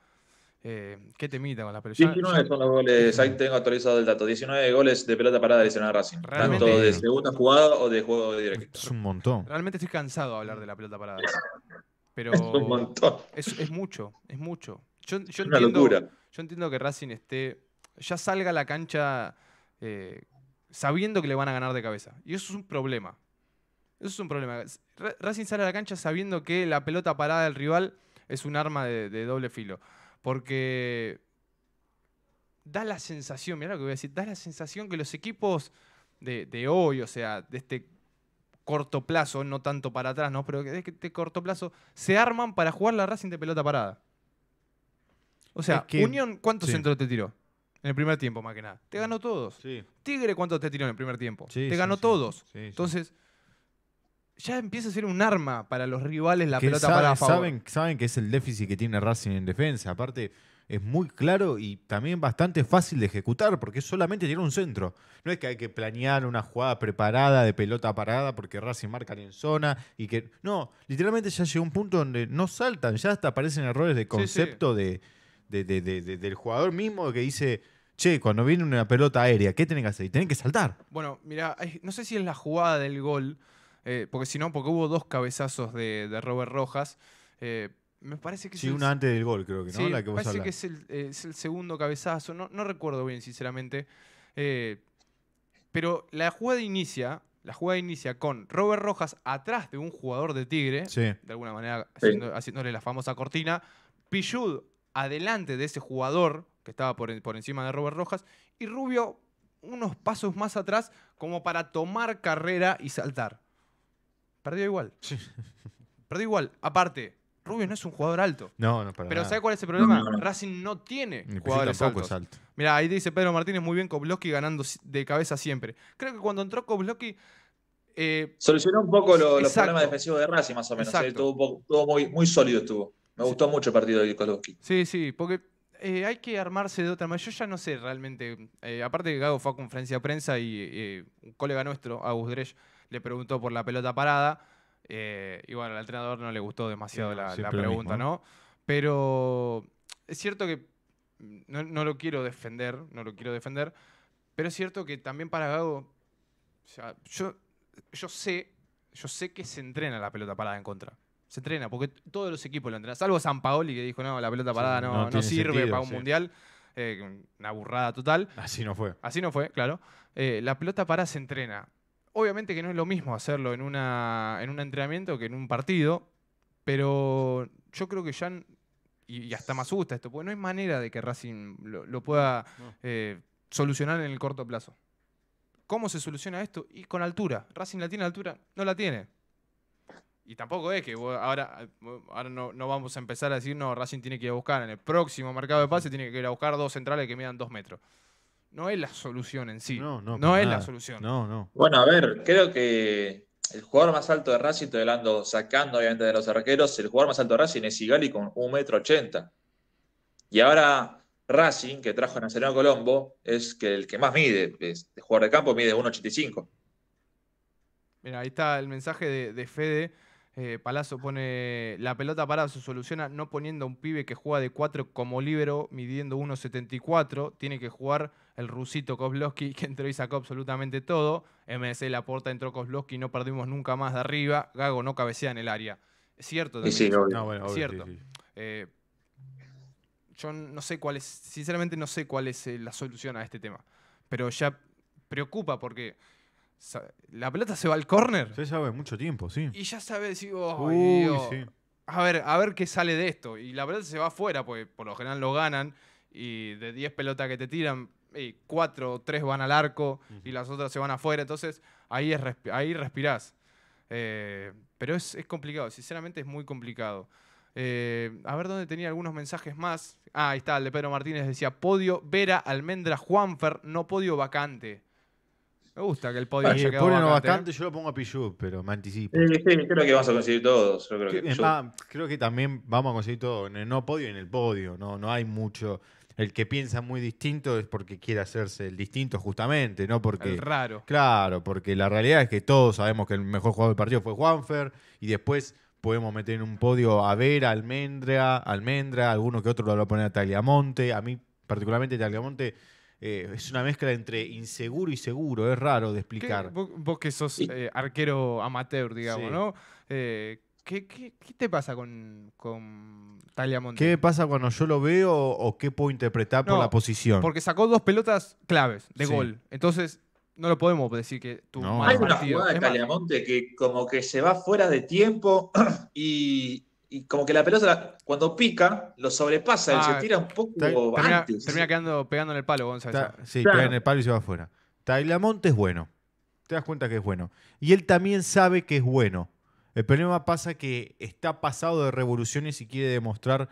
Eh, ¿Qué temita con la pelota? Ya- 19 ya- son los goles, ahí tengo actualizado el dato. 19 goles de pelota parada de Nacional Racing. Realmente- Tanto de segunda jugada o de juego directo. Es un montón. Realmente estoy cansado de hablar de la pelota parada. Pero Es un montón. es, es mucho, es mucho. Yo, yo Una entiendo, locura. Yo entiendo que Racing esté. Ya salga a la cancha eh, sabiendo que le van a ganar de cabeza. Y eso es un problema. Eso es un problema. Ra- Racing sale a la cancha sabiendo que la pelota parada del rival es un arma de, de doble filo. Porque da la sensación, mira lo que voy a decir, da la sensación que los equipos de, de hoy, o sea, de este corto plazo, no tanto para atrás, ¿no? Pero de este corto plazo, se arman para jugar la Racing de pelota parada. O sea, Es que- Unión, ¿cuántos sí. centros te tiró? En el primer tiempo, más que nada. Te ganó todos. Sí. Tigre, ¿cuántos te tiró en el primer tiempo? Sí, te ganó sí. todos. Sí. Entonces, ya empieza a ser un arma para los rivales la que pelota para favor. saben, saben que es el déficit que tiene Racing en defensa. Aparte, es muy claro y también bastante fácil de ejecutar porque solamente tiene un centro. No es que hay que planear una jugada preparada de pelota parada porque Racing marcan en zona y que. No, literalmente ya llegó un punto donde no saltan, ya hasta aparecen errores de concepto de- del jugador mismo que dice. Che, cuando viene una pelota aérea, ¿qué tienen que hacer? Y tienen que saltar. Bueno, mira, no sé si es la jugada del gol, eh, porque si no, porque hubo dos cabezazos de, de Robert Rojas. eh, me parece que Sí, es el- una antes del gol, creo que, ¿no? Sí, la que vos parece hablás. que es el, eh, es el segundo cabezazo, no, no recuerdo bien, sinceramente. Eh, pero la jugada inicia, la jugada inicia con Robert Rojas atrás de un jugador de Tigre, Sí. de alguna manera Sí. haciendo- haciéndole la famosa cortina. Pichud adelante de ese jugador que estaba por, por encima de Robert Rojas y Rubio unos pasos más atrás como para tomar carrera y saltar. Perdió igual. Perdió igual. Aparte, Rubio no es un jugador alto. No, no, para Pero nada. ¿sabe cuál es el problema? No, no, no. Racing no tiene Ni jugadores tampoco altos. es alto. Mira, ahí dice Pedro Martínez muy bien, Koblowski ganando de cabeza siempre. Creo que cuando entró Koblowski, eh, Solucionó un poco lo- los problemas defensivos de Racing, más o menos. Exacto. ¿eh? Estuvo, un poco- estuvo muy, muy sólido. Estuvo. Me gustó mucho el partido de Kolowski. sí, sí, porque eh, hay que armarse de otra manera. Yo ya no sé realmente. eh, aparte que Gago fue a conferencia de prensa y eh, un colega nuestro, Agus Dresch, le preguntó por la pelota parada. y bueno, al entrenador no le gustó demasiado Sí, la, pregunta, mismo, ¿no? Pero es cierto que no, no lo quiero defender, no lo quiero defender, pero es cierto que también para Gago, o sea, yo, yo sé, yo sé que se entrena la pelota parada en contra. Se entrena, porque todos los equipos lo entrenan. Salvo San Paoli que dijo, no, la pelota parada no, no no tiene sirve sentido, para un sí. mundial. Eh, una burrada total. Así no fue. Así no fue, claro. Eh, la pelota parada se entrena. Obviamente que no es lo mismo hacerlo en, una, en un entrenamiento que en un partido, pero yo creo que ya, y, y hasta me asusta esto, porque no hay manera de que Racing lo, lo pueda No. eh, solucionar en el corto plazo. ¿Cómo se soluciona esto? Y con altura. Racing la tiene altura, no la tiene. Y tampoco es que vos ahora, ahora no, no vamos a empezar a decir, no, Racing tiene que ir a buscar en el próximo mercado de pase, tiene que ir a buscar dos centrales que midan dos metros. No es la solución en sí. No, no. No es la solución. No, no. Bueno, a ver, creo que el jugador más alto de Racing, estoy hablando sacando obviamente de los arqueros, el jugador más alto de Racing es Sigali con 1,80 m. Y ahora Racing, que trajo a Nacional Colombo, es que el que más mide, es, de jugador de campo, mide 1,85. Mira, ahí está el mensaje de, de Fede. Eh, Palazzo pone, la pelota parada se soluciona no poniendo a un pibe que juega de 4 como líbero midiendo 1.74. Tiene que jugar el rusito Kozlowski que entró y sacó absolutamente todo. MSC la porta entró Kozlowski no perdimos nunca más de arriba. Gago no cabecea en el área. Es cierto también. sí, eso. obvio. No, bueno, Es obvio, cierto. sí, sí. Eh, yo no sé cuál es, sinceramente no sé cuál es eh, la solución a este tema. Pero ya preocupa porque la pelota se va al córner Se sabe mucho tiempo, sí. y ya sabes, digo, "Ay, Uy, Dios". sí. a ver, a ver qué sale de esto. Y la pelota se va afuera, porque por lo general lo ganan. Y de 10 pelotas que te tiran, 4 o 3 van al arco y las otras se van afuera. Entonces ahí, es ahí respirás. Eh, pero es, es complicado, sinceramente es muy complicado. Eh, a ver dónde tenía algunos mensajes más. Ah, ahí está, el de Pedro Martínez decía: Podio, Vera, Almendra, Juanfer, no podio vacante. Me gusta que el podio haya quedado pobre no vacante. vacante, yo lo pongo a Pichu, pero me anticipo. Sí, sí, creo que vamos a conseguir todos. Yo creo Que- es más, creo que también vamos a conseguir todo en el no podio y en el podio. No, no hay mucho. El que piensa muy distinto es porque quiere hacerse el distinto justamente, no porque. El raro. Claro, porque la realidad es que todos sabemos que el mejor jugador del partido fue Juanfer y después podemos meter en un podio a Vera, Almendra, Almendra, alguno que otro lo va a poner a Tagliamonte. A mí, particularmente, Tagliamonte eh, es una mezcla entre inseguro y seguro. Es raro de ¿Qué- explicar. vos, vos que sos eh, arquero amateur, digamos, Sí. ¿no? Eh, ¿qué, qué, qué te pasa con, con? ¿Qué pasa cuando yo lo veo o qué puedo interpretar por la posición? Porque sacó dos pelotas claves de Sí. gol. Entonces, no lo podemos decir que tuvo No. Hay una jugada de Caliamonte que como que se va fuera de tiempo y, y como que la pelota cuando pica lo sobrepasa, él Ah, se tira un poco termina, antes. termina quedando pegando en el palo, Gonzalo. Está- sí, Claro. pega en el palo y se va afuera. Tagliamonte es bueno. Te das cuenta que es bueno. Y él también sabe que es bueno. El problema pasa que está pasado de revoluciones y quiere demostrar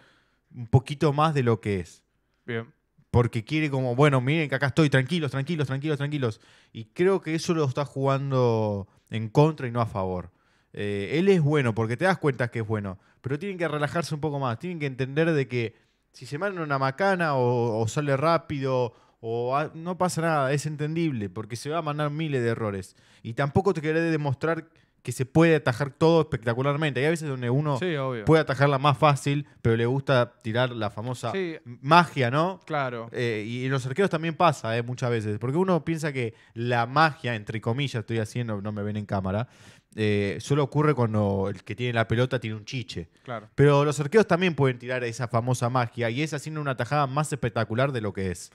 un poquito más de lo que es. Bien. Porque quiere como, bueno, miren que acá estoy, tranquilos, tranquilos, tranquilos, tranquilos. Y creo que eso lo está jugando en contra y no a favor. Eh, él es bueno porque te das cuenta que es bueno, pero tienen que relajarse un poco más, tienen que entender de que si se mandan una macana o, o sale rápido o a- no pasa nada, es entendible porque se va a mandar miles de errores. Y tampoco te querés demostrar que se puede atajar todo espectacularmente. Hay a veces donde uno Sí, puede atajarla más fácil, pero le gusta tirar la famosa Sí. magia, ¿no? Claro. Eh, y en los arqueros también pasa, eh, muchas veces. Porque uno piensa que la magia, entre comillas, estoy haciendo, no me ven en cámara, eh, solo ocurre cuando el que tiene la pelota tiene un chiche. Claro. Pero los arqueros también pueden tirar esa famosa magia y es haciendo una tajada más espectacular de lo que es.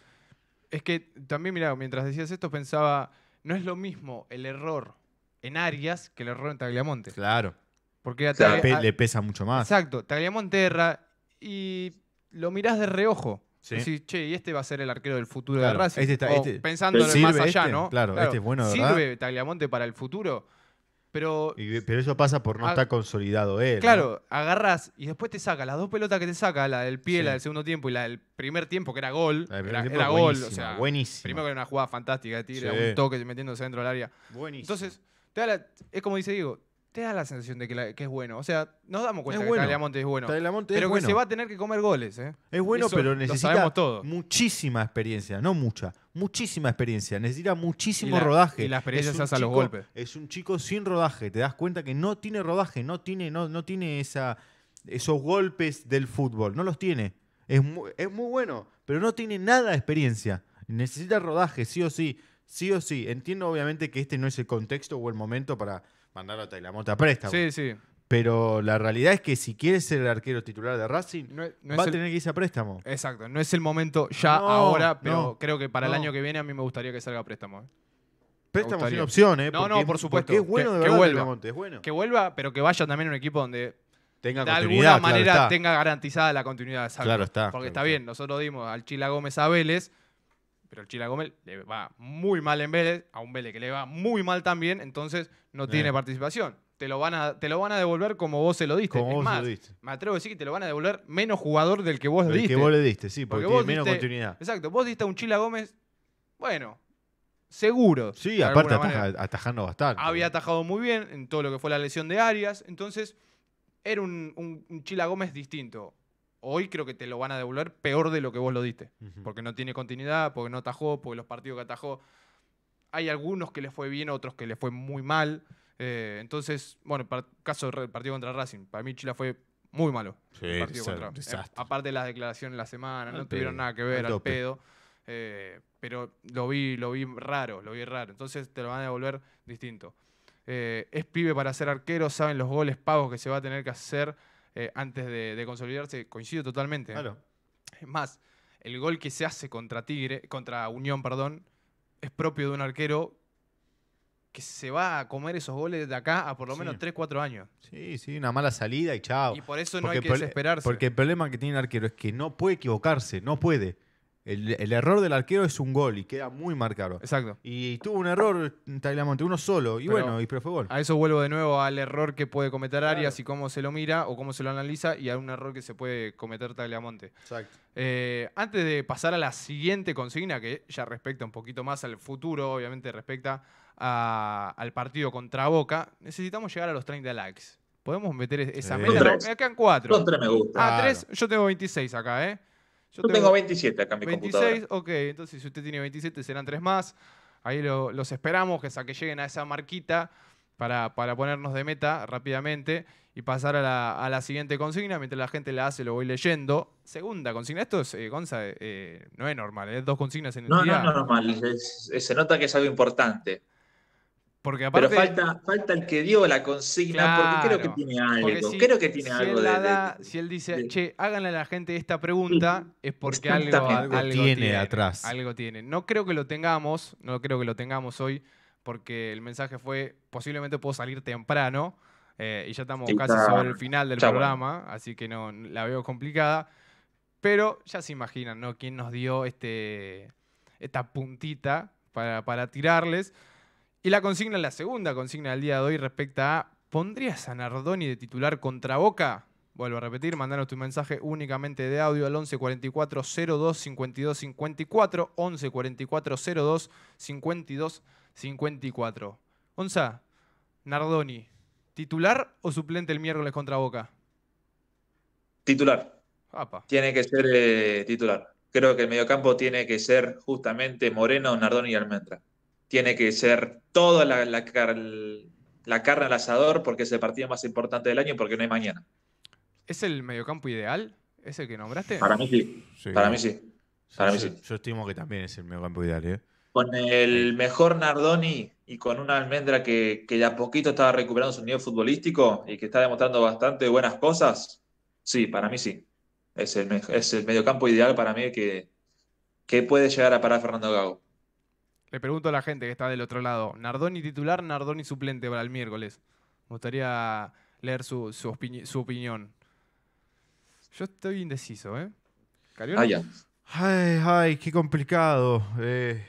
Es que también, mira, mientras decías esto pensaba, no es lo mismo el error en Arias que el error en Tagliamonte. Claro. Porque a Le, Taglia- pe- a- le pesa mucho más. Exacto, Tagliamonte erra y lo mirás de reojo. Sí. Decís, che, y este va a ser el arquero del futuro Claro, de Racing. este está- este- pensando en el ¿sirve más allá, este? ¿no? Claro, este es bueno, de verdad. ¿Sirve Tagliamonte para el futuro? Pero, Y- pero eso pasa por no Ah, estar consolidado él. ¿no? claro, agarras y después te saca las dos pelotas que te saca, la del pie, Sí. la del segundo tiempo y la del primer tiempo, que era gol. Era, era gol, o sea, buenísima. primero que era una jugada fantástica de Tigre, Sí. un toque metiéndose dentro del área. Buenísimo. Entonces, te da la- es como dice Diego, te da la sensación de que, la- que es bueno. O sea, nos damos cuenta Es que bueno. Tagliamonte es bueno. Tagliamonte es pero que bueno. se va a tener que comer goles, ¿eh? Es bueno, Eso pero necesita todos. muchísima experiencia, no mucha, muchísima experiencia. Necesita muchísimo Y la- rodaje. y la experiencia Es se hace a los golpes. Es un chico sin rodaje. Te das cuenta que no tiene rodaje, no tiene, no, no tiene esa, esos golpes del fútbol. No los tiene. Es muy, es muy bueno, pero no tiene nada de experiencia. Necesita rodaje, sí o sí. Sí o sí. Entiendo, obviamente, que este no es el contexto o el momento para mandarlo a Tailamonte a préstamo. Sí, sí. Pero la realidad es que si quieres ser el arquero titular de Racing, No es- no va a el- tener que irse a préstamo. Exacto, no es el momento ya No, ahora, pero creo que para el año que viene a mí me gustaría que salga a préstamo. ¿eh? Préstamo sin opción, ¿eh? No, Porque no, por supuesto. Es bueno que, de que verdad vuelva. Tailamonte, es bueno. Que vuelva, pero que vaya también a un equipo donde Tenga de alguna manera tenga garantizada la continuidad. exacto. Claro está, Porque claro está está. bien, nosotros dimos al Chila Gómez a Vélez, pero el Chila Gómez le va muy mal en Vélez, a un Vélez que le va muy mal también, entonces no tiene Eh. participación. Te lo, van a, te lo van a devolver como vos se lo diste. Como es vos más, lo diste. me atrevo a decir que te lo van a devolver menos jugador del que vos le El diste. que vos le diste, sí, porque, tiene menos diste- continuidad. Exacto, vos diste a un Chila Gómez, bueno, seguro. Sí, aparte ataja- atajando bastante. Había atajado muy bien en todo lo que fue la lesión de Arias, entonces era un, un- un Chila Gómez distinto. Hoy creo que te lo van a devolver peor de lo que vos lo diste, porque no tiene continuidad, porque no atajó, porque los partidos que atajó, hay algunos que le fue bien, otros que le fue muy mal. eh, entonces, bueno, para caso del partido contra Racing, para mí Chila fue muy malo. Sí, el partido contra- eh, aparte de las declaraciones de la semana, Al no tuvieron nada que ver al pedo. eh, pero lo vi, lo vi raro, lo vi raro. Entonces te lo van a devolver distinto. Es pibe para ser arquero, saben los goles pagos que se va a tener que hacer eh, antes de, de consolidarse. Coincido totalmente. Claro. Es más, el gol que se hace contra Tigre, contra Unión, perdón, es propio de un arquero que se va a comer esos goles de acá a por lo Sí. menos 3, 4 años. Sí, sí, una mala salida y chao. Y por eso no hay que desesperarse. Porque el problema que tiene el arquero es que no puede equivocarse, no puede. El, el error del arquero es un gol y queda muy marcado. Exacto. Y tuvo un error en Tagliamonte, uno solo, y Pero- bueno, y pero fue gol. A eso vuelvo de nuevo al error que puede cometer Claro. Arias y cómo se lo mira o cómo se lo analiza y a un error que se puede cometer Tagliamonte. Exacto. Eh, antes de pasar a la siguiente consigna, que ya respecta un poquito más al futuro, obviamente respecta a- al partido contra Boca, necesitamos llegar a los 30 likes. ¿Podemos meter esa Sí. meta? Me quedan cuatro. Son tres me gusta. Ah, Claro. tres. Yo tengo 26 acá, ¿eh? Yo tengo 27 acá en mi 26, computadora. ok. Entonces, si usted tiene 27, serán tres más. Ahí lo- los esperamos, que, sa- que lleguen a esa marquita para, para ponernos de meta rápidamente y pasar a la, a la siguiente consigna. Mientras la gente la hace, lo voy leyendo. Segunda consigna. Esto es, eh, Gonza, eh, no es normal, es dos consignas en el No, día. no, no, normal. Es- es- se nota que es algo importante. Porque aparte. Pero falta, falta el que dio la consigna porque creo que tiene algo. si- creo que tiene si algo él de, da- de- si él dice, de- che, háganle a la gente esta pregunta, es porque algo, algo tiene atrás. Algo tiene. No creo que lo tengamos, no creo que lo tengamos hoy, porque el mensaje fue, posiblemente puedo salir temprano, eh, y ya estamos Sí, casi está- sobre el final del programa, así que no la veo complicada. Pero ya se imaginan, ¿no? ¿Quién nos dio este, esta puntita para, para tirarles? Y la consigna, la segunda consigna del día de hoy respecta a, ¿pondrías a Nardoni de titular contra Boca? Vuelvo a repetir, mandanos tu mensaje únicamente de audio al 11 44 02 52 54. 11 44 02 52 54. Onza, Nardoni, ¿titular o suplente el miércoles contra Boca? Titular. Apa. Tiene que ser eh, titular. Creo que el mediocampo tiene que ser justamente Moreno, Nardoni y Almendra. Tiene que ser toda la, la, car- la carne al asador porque es el partido más importante del año y porque no hay mañana. ¿Es el mediocampo ideal? ¿Es el que nombraste? Para mí sí. Sí. Para mí sí. Para mí yo, sí. yo estimo que también es el mediocampo ideal, ¿eh? Con el mejor Nardoni y con una almendra que, que de a poquito estaba recuperando su nivel futbolístico y que está demostrando bastante buenas cosas, sí, para mí sí. Es el, es el mediocampo ideal para mí que, que puede llegar a parar Fernando Gago. Le pregunto a la gente que está del otro lado. ¿Nardoni titular, Nardoni suplente para el miércoles? Me gustaría leer su, su, opini- su opinión. Yo estoy indeciso, ¿eh? ¿Cariolo? Ah, ya. Ay, ay, qué complicado. Eh,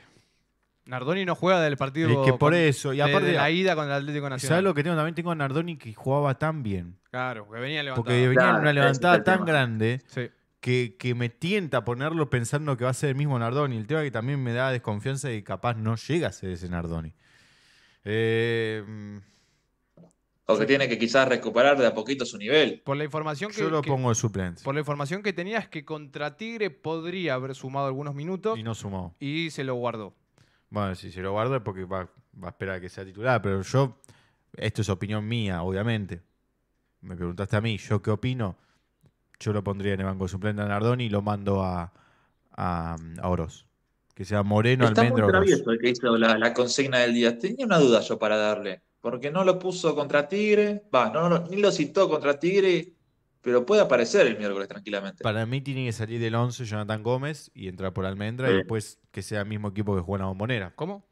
Nardoni no juega del partido. Es que por con- eso, y aparte- de la ida con el Atlético Nacional. ¿Sabes lo que tengo? También tengo a Nardoni que jugaba tan bien. Claro, que venía levantado. Porque venía en Claro, una levantada tan grande Sí. Que, que me tienta ponerlo pensando que va a ser el mismo Nardoni. El tema que también me da desconfianza de que capaz no llega a ser ese Nardoni. Eh, mm, O que tiene que quizás recuperar de a poquito su nivel. Por la información que, yo lo que- pongo de suplente. por la información que tenía es que contra Tigre podría haber sumado algunos minutos Y no sumó. y se lo guardó. Bueno, si se lo guardo es porque va, va a esperar a que sea titular, pero yo, esto es opinión mía, obviamente. Me preguntaste a mí, ¿yo qué opino? Yo lo pondría en el banco de suplente a Nardoni y lo mando a, a, a Oroz. Que sea Moreno, Está muy Almendra, Oroz. travieso el que hizo la, la consigna del día. Tenía una duda yo para darle. Porque no lo puso contra Tigre. Va, no, lo- ni lo citó contra Tigre. Pero puede aparecer el miércoles tranquilamente. Para mí tiene que salir del 11 Jonathan Gómez y entrar por Almendra y después que sea el mismo equipo que juega en la bombonera. ¿Cómo?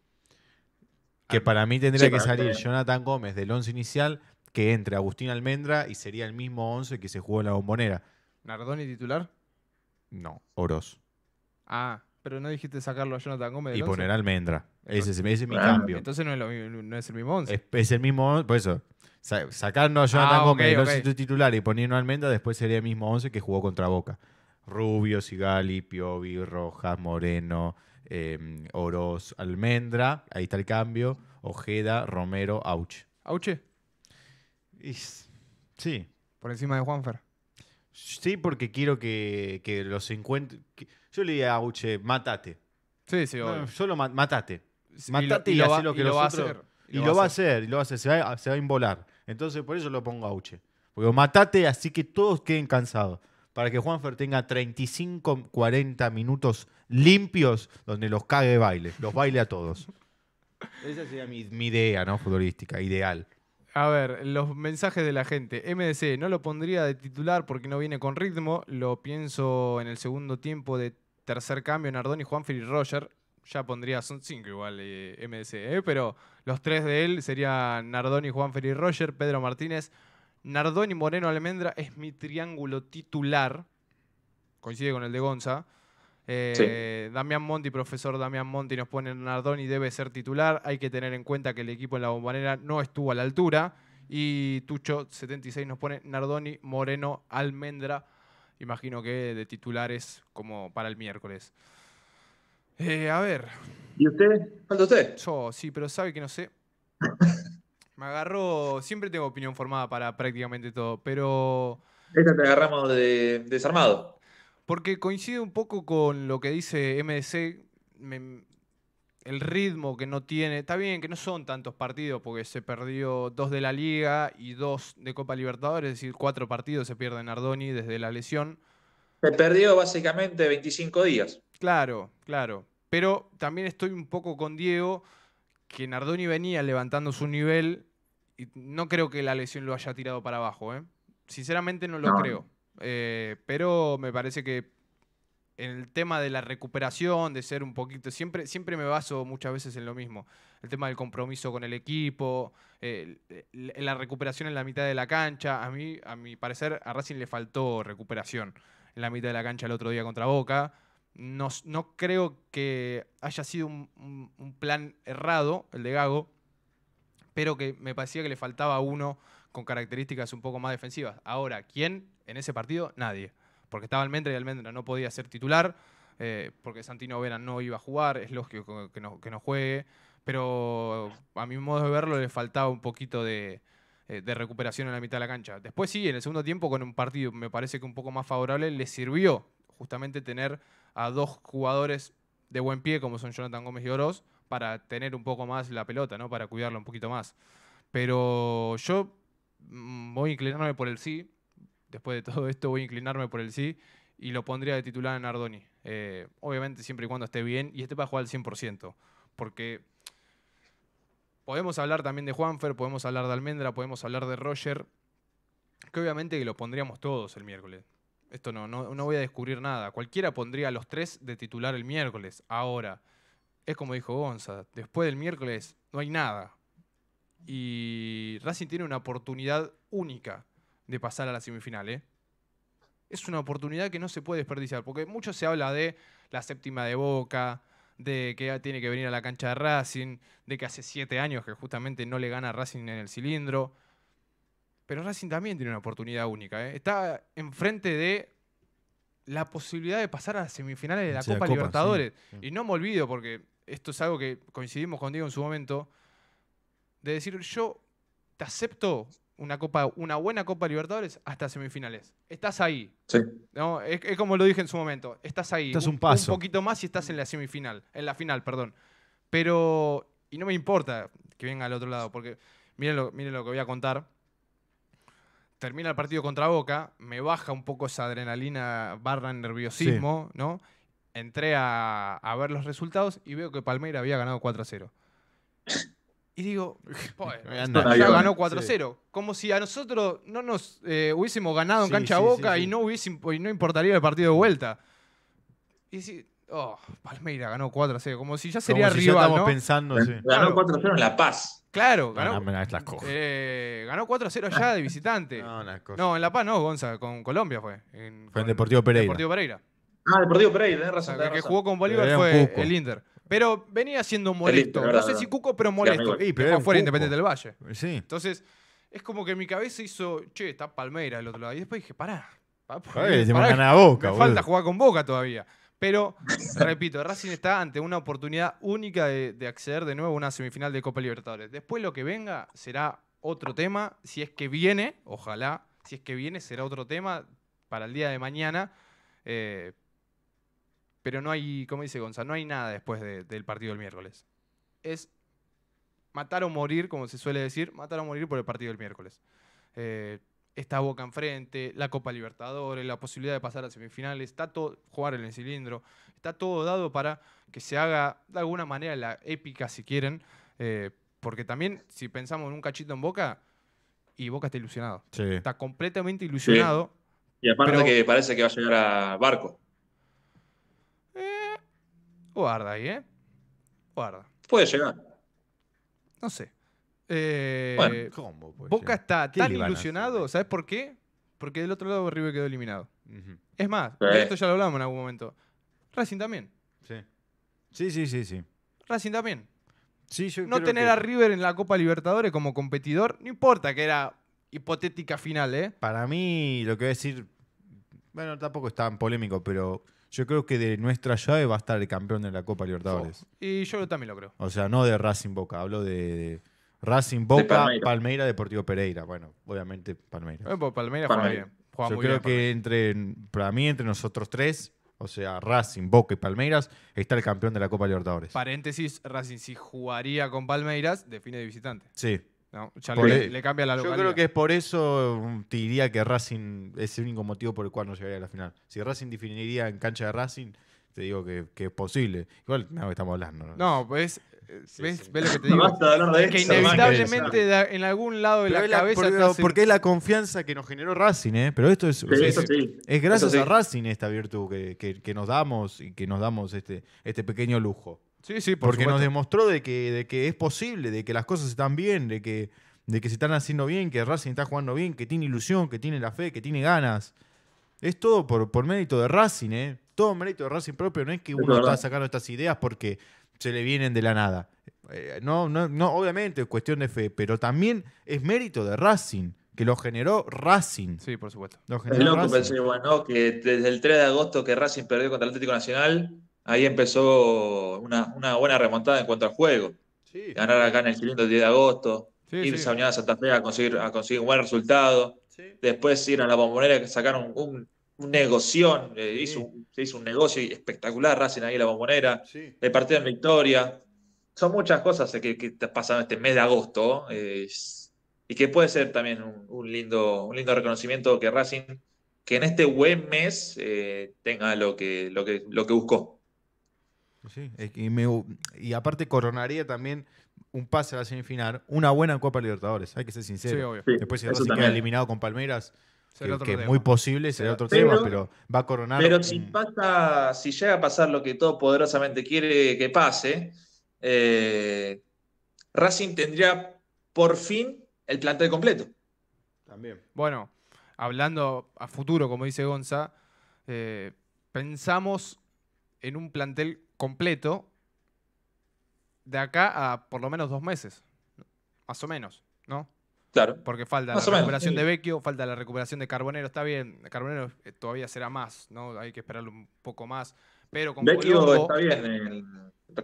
Que para mí tendría Sí, que salir. Jonathan Gómez del 11 inicial, que entre Agustín Almendra y sería el mismo 11 que se jugó en la bombonera. ¿Nardoni titular? No, Oroz. Ah, pero no dijiste sacarlo a Jonathan Gómez Y once? poner Almendra. Ese, es- ese es mi Ah, cambio. Entonces no es, lo mismo- no es el mismo 11. Es, es el mismo, por eso. sa- Sacando a Jonathan Ah, Gómez ok, del ok. 11 titular y poniendo a Almendra, después sería el mismo 11 que jugó contra Boca. Rubio, Sigali, Piovi, Rojas, Moreno, eh, Oroz, Almendra. Ahí está el cambio. Ojeda, Romero, Auch. ¿Auche? Sí. Por encima de Juanfer. Sí, porque quiero que, que los encuentre. que- Yo le diría a Auche, mátate. Sí, sí, No, obvio. solo ma- mátate. Sí, Matate y y, lo hacé va- lo que y lo los va a otros- hacer. Y lo va a hacer, y lo va a hacer. Se va, a- se va a involar. Entonces, por eso lo pongo a Auche. Porque matate así que todos queden cansados. Para que Juanfer tenga 35, 40 minutos limpios donde los cague baile. Los baile a todos. Esa sería mi, mi idea, ¿no? Futbolística, ideal. A ver, los mensajes de la gente. MDC, no lo pondría de titular porque no viene con ritmo. Lo pienso en el segundo tiempo de tercer cambio, Nardoni, Juanfer y Roger. Ya pondría, son cinco igual eh, MDC, ¿eh? pero los tres de él serían Nardoni, Juanfer y Roger. Pedro Martínez. Nardoni, Moreno, Almendra es mi triángulo titular. Coincide con el de Gonza. Eh, Damián Monti, profesor Damián Monti, nos pone Nardoni debe ser titular. Hay que tener en cuenta que el equipo en la bombonera no estuvo a la altura. Y Tucho76 nos pone Nardoni, Moreno, Almendra. Imagino que de titulares como para el miércoles. Eh, a ver, ¿Y usted? ¿Falta usted? yo sí, pero sabe que no sé. Me agarró. Siempre tengo opinión formada para prácticamente todo, pero. Esta te agarramos de desarmado. Porque coincide un poco con lo que dice MDC, me- el ritmo que no tiene. Está bien que no son tantos partidos, porque se perdió dos de la Liga y dos de Copa Libertadores, es decir, cuatro partidos se pierde Nardoni desde la lesión. Se perdió básicamente 25 días. Claro, claro. Pero también estoy un poco con Diego, que Nardoni venía levantando su nivel y no creo que la lesión lo haya tirado para abajo. ¿eh? Sinceramente no lo No. creo. Eh, pero me parece que en el tema de la recuperación, de ser un poquito, siempre, siempre me baso muchas veces en lo mismo. El tema del compromiso con el equipo, eh, la recuperación en la mitad de la cancha. A mí, a mi parecer, a Racing le faltó recuperación en la mitad de la cancha el otro día contra Boca. No, no creo que haya sido un plan errado el de Gago, pero que me parecía que le faltaba uno con características un poco más defensivas. Ahora, ¿quién en ese partido? Nadie. Porque estaba Almendra y Almendra no podía ser titular, eh, porque Santino Vera no iba a jugar, es lógico que no, que no juegue, pero a mi modo de verlo le faltaba un poquito de, eh, de recuperación en la mitad de la cancha. Después sí, en el segundo tiempo con un partido me parece que un poco más favorable le sirvió justamente tener a dos jugadores de buen pie como son Jonathan Gómez y Oroz para tener un poco más la pelota, ¿no? Para cuidarla un poquito más. Pero yo mm, voy a inclinarme por el sí. Después de todo esto voy a inclinarme por el sí y lo pondría de titular en Ardoni. Eh, obviamente siempre y cuando esté bien y esté para jugar al 100%. Porque podemos hablar también de Juanfer, podemos hablar de Almendra, podemos hablar de Roger, que obviamente que lo pondríamos todos el miércoles. Esto no, no, no voy a descubrir nada. Cualquiera pondría a los tres de titular el miércoles. Ahora, es como dijo Gonza, después del miércoles no hay nada. Y Racing tiene una oportunidad única de pasar a la semifinal. ¿eh? Es una oportunidad que no se puede desperdiciar, porque mucho se habla de la séptima de Boca, de que tiene que venir a la cancha de Racing, de que hace siete años que justamente no le gana a Racing en el cilindro. Pero Racing también tiene una oportunidad única. ¿eh? Está enfrente de la posibilidad de pasar a las semifinales de la Sí, Copa Copa, Libertadores. sí, sí. Y no me olvido, porque esto es algo que coincidimos contigo en su momento, de decir, yo te acepto una, copa, una buena Copa Libertadores hasta semifinales. Estás ahí. Sí. ¿no? Es, es como lo dije en su momento. Estás ahí. Estás un paso. Un poquito más y estás en la semifinal. En la final, perdón. Pero. Y no me importa que venga al otro lado. Porque miren lo, miren lo que voy a contar. Termina el partido contra Boca. Me baja un poco esa adrenalina barra nerviosismo, ¿no? Entré a, a ver los resultados y veo que Palmeira había ganado 4 a 0. Y digo, "Joder, Anda. ya ganó 4-0. Como si a nosotros no nos eh, hubiésemos ganado en Sí, cancha sí, boca sí, sí. y no hubiese, y no importaría el partido de vuelta. Y decir, oh, Palmeira ganó 4-0. Como si ya sería Como si ya rival, estamos ¿no? pensando, sí. Ganó Claro. 4-0 en La Paz. Claro, ganó, no, eh, ganó 4-0 allá de visitante. No, en La Paz no, Gonza, con Colombia fue. En, Fue en Deportivo Pereira. Deportivo Pereira. Ah, Deportivo Pereira, tenés O razón. sea, el tenés que razón. jugó con Bolívar fue el Inter. Pero venía siendo El molesto. No sé si Cuco, pero molesto. Sí, pero fuera Cuco. Independiente del Valle. Sí. Entonces, es como que mi cabeza hizo, che, está Palmeira del otro lado. Y después dije, pará. pará, pará, a Boca, Me falta jugar con Boca todavía. Pero, repito, Racing está ante una oportunidad única de, de acceder de nuevo a una semifinal de Copa Libertadores. Después lo que venga será otro tema. Si es que viene, ojalá, si es que viene será otro tema para el día de mañana. Eh, pero no hay, como dice Gonzalo, no hay nada después de- del partido del miércoles. Es matar o morir, como se suele decir, matar o morir por el partido del miércoles. Eh, está Boca enfrente, la Copa Libertadores, la posibilidad de pasar a semifinales, está todo, jugar en el cilindro, está todo dado para que se haga de alguna manera la épica si quieren, eh, porque también si pensamos en un cachito en Boca, y Boca está ilusionado, Sí. está completamente ilusionado. Y aparte Pero- que parece que va a llegar a Barco. Guarda ahí, ¿eh? Guarda, Puede llegar. no sé. Eh, Bueno, ¿Cómo? puede Boca ser? está ¿Qué tan ilusionado? ¿sabes por qué? Porque del otro lado River quedó eliminado. Es más, Sí. esto ya lo hablamos en algún momento. Racing también. Sí. Sí, sí, sí, sí. Racing también. Sí, yo No tener que a River en la Copa Libertadores como competidor, no importa que era hipotética final, ¿eh? Para mí, lo que voy a decir, bueno, tampoco es tan polémico, pero yo creo que de nuestra llave va a estar el campeón de la Copa Libertadores. Y yo también lo creo. O sea, no de Racing Boca, hablo de, de Racing Boca, Palmeira. Palmeira. Deportivo Pereira. Bueno, obviamente Palmeira. Eh, pues Palmeiras juega bien. Juega Yo muy creo bien. que entre, para mí, entre nosotros tres, o sea, Racing, Boca y Palmeiras, está el campeón de la Copa Libertadores. Paréntesis, Racing si jugaría con Palmeiras, define de visitante. Sí. ¿No? Ya Por le, e- le cambia la Yo creo que es por eso mm, te diría que Racing es el único motivo por el cual no llegaría a la final. Si Racing definiría en cancha de Racing, te digo que, que es posible. Igual, no, estamos hablando. ¿no? No, pues, Sí, ¿ves, sí. ves lo que te No digo? de de que inevitablemente en algún lado de Pero la es la- cabeza porque, es la confianza que nos generó Racing, ¿eh? Pero esto es, Sí, eso es, sí. es gracias a. Racing esta virtud que, que- que nos damos y que nos damos este, este pequeño lujo. Sí, sí, por porque nos demostró de que, de que es posible, de que las cosas están bien, de que, de que se están haciendo bien, que Racing está jugando bien, que tiene ilusión, que tiene la fe, que tiene ganas. Es todo por, por mérito de Racing, ¿eh? Todo mérito de Racing propio. No es que uno está sacando estas ideas porque se le vienen de la nada. Eh, no, no, no, obviamente es cuestión de fe, pero también es mérito de Racing. que lo generó Racing. Sí, por supuesto. Lo Es generó loco Racing. pensé, bueno, que desde el 3 de agosto que Racing perdió contra el Atlético Nacional, ahí empezó una, una buena remontada en cuanto al juego. Sí. Ganar acá en el Quilín el 10 de agosto, Sí, irse sí. a Unión de Santa Fe a conseguir, a conseguir un buen resultado. Después ir a la bombonera que sacaron un, un negoción, eh, hizo un- se hizo un negocio espectacular Racing ahí en la bombonera. El partido en Victoria. Son muchas cosas que, que te pasan este mes de agosto. eh, y que puede ser también un, un lindo, un lindo reconocimiento que Racing, que en este buen mes eh, tenga lo que, lo que, lo que buscó. Sí, es que me- y aparte coronaría también un pase a la semifinal, una buena Copa Libertadores, hay que ser Sí, sincero. obvio. Sí, Después si Racing queda eliminado con Palmeiras, Será que, es tema. muy posible, será Será- otro Pero- tema, pero va a coronar. Pero un- si pasa, si llega a pasar lo que todo poderosamente quiere que pase, eh, Racing tendría por fin el plantel completo. También. Bueno, hablando a futuro, como dice Gonza, eh, pensamos en un plantel completo de acá a por lo menos dos meses. Más o menos, ¿no? Claro. Porque falta Más la menos, recuperación sí. de Vecchio, falta la recuperación de Carbonero. Está bien, Carbonero eh, todavía será más, ¿no? Hay que esperarlo un poco más. Pero con Vecchio Colombo- está bien, el-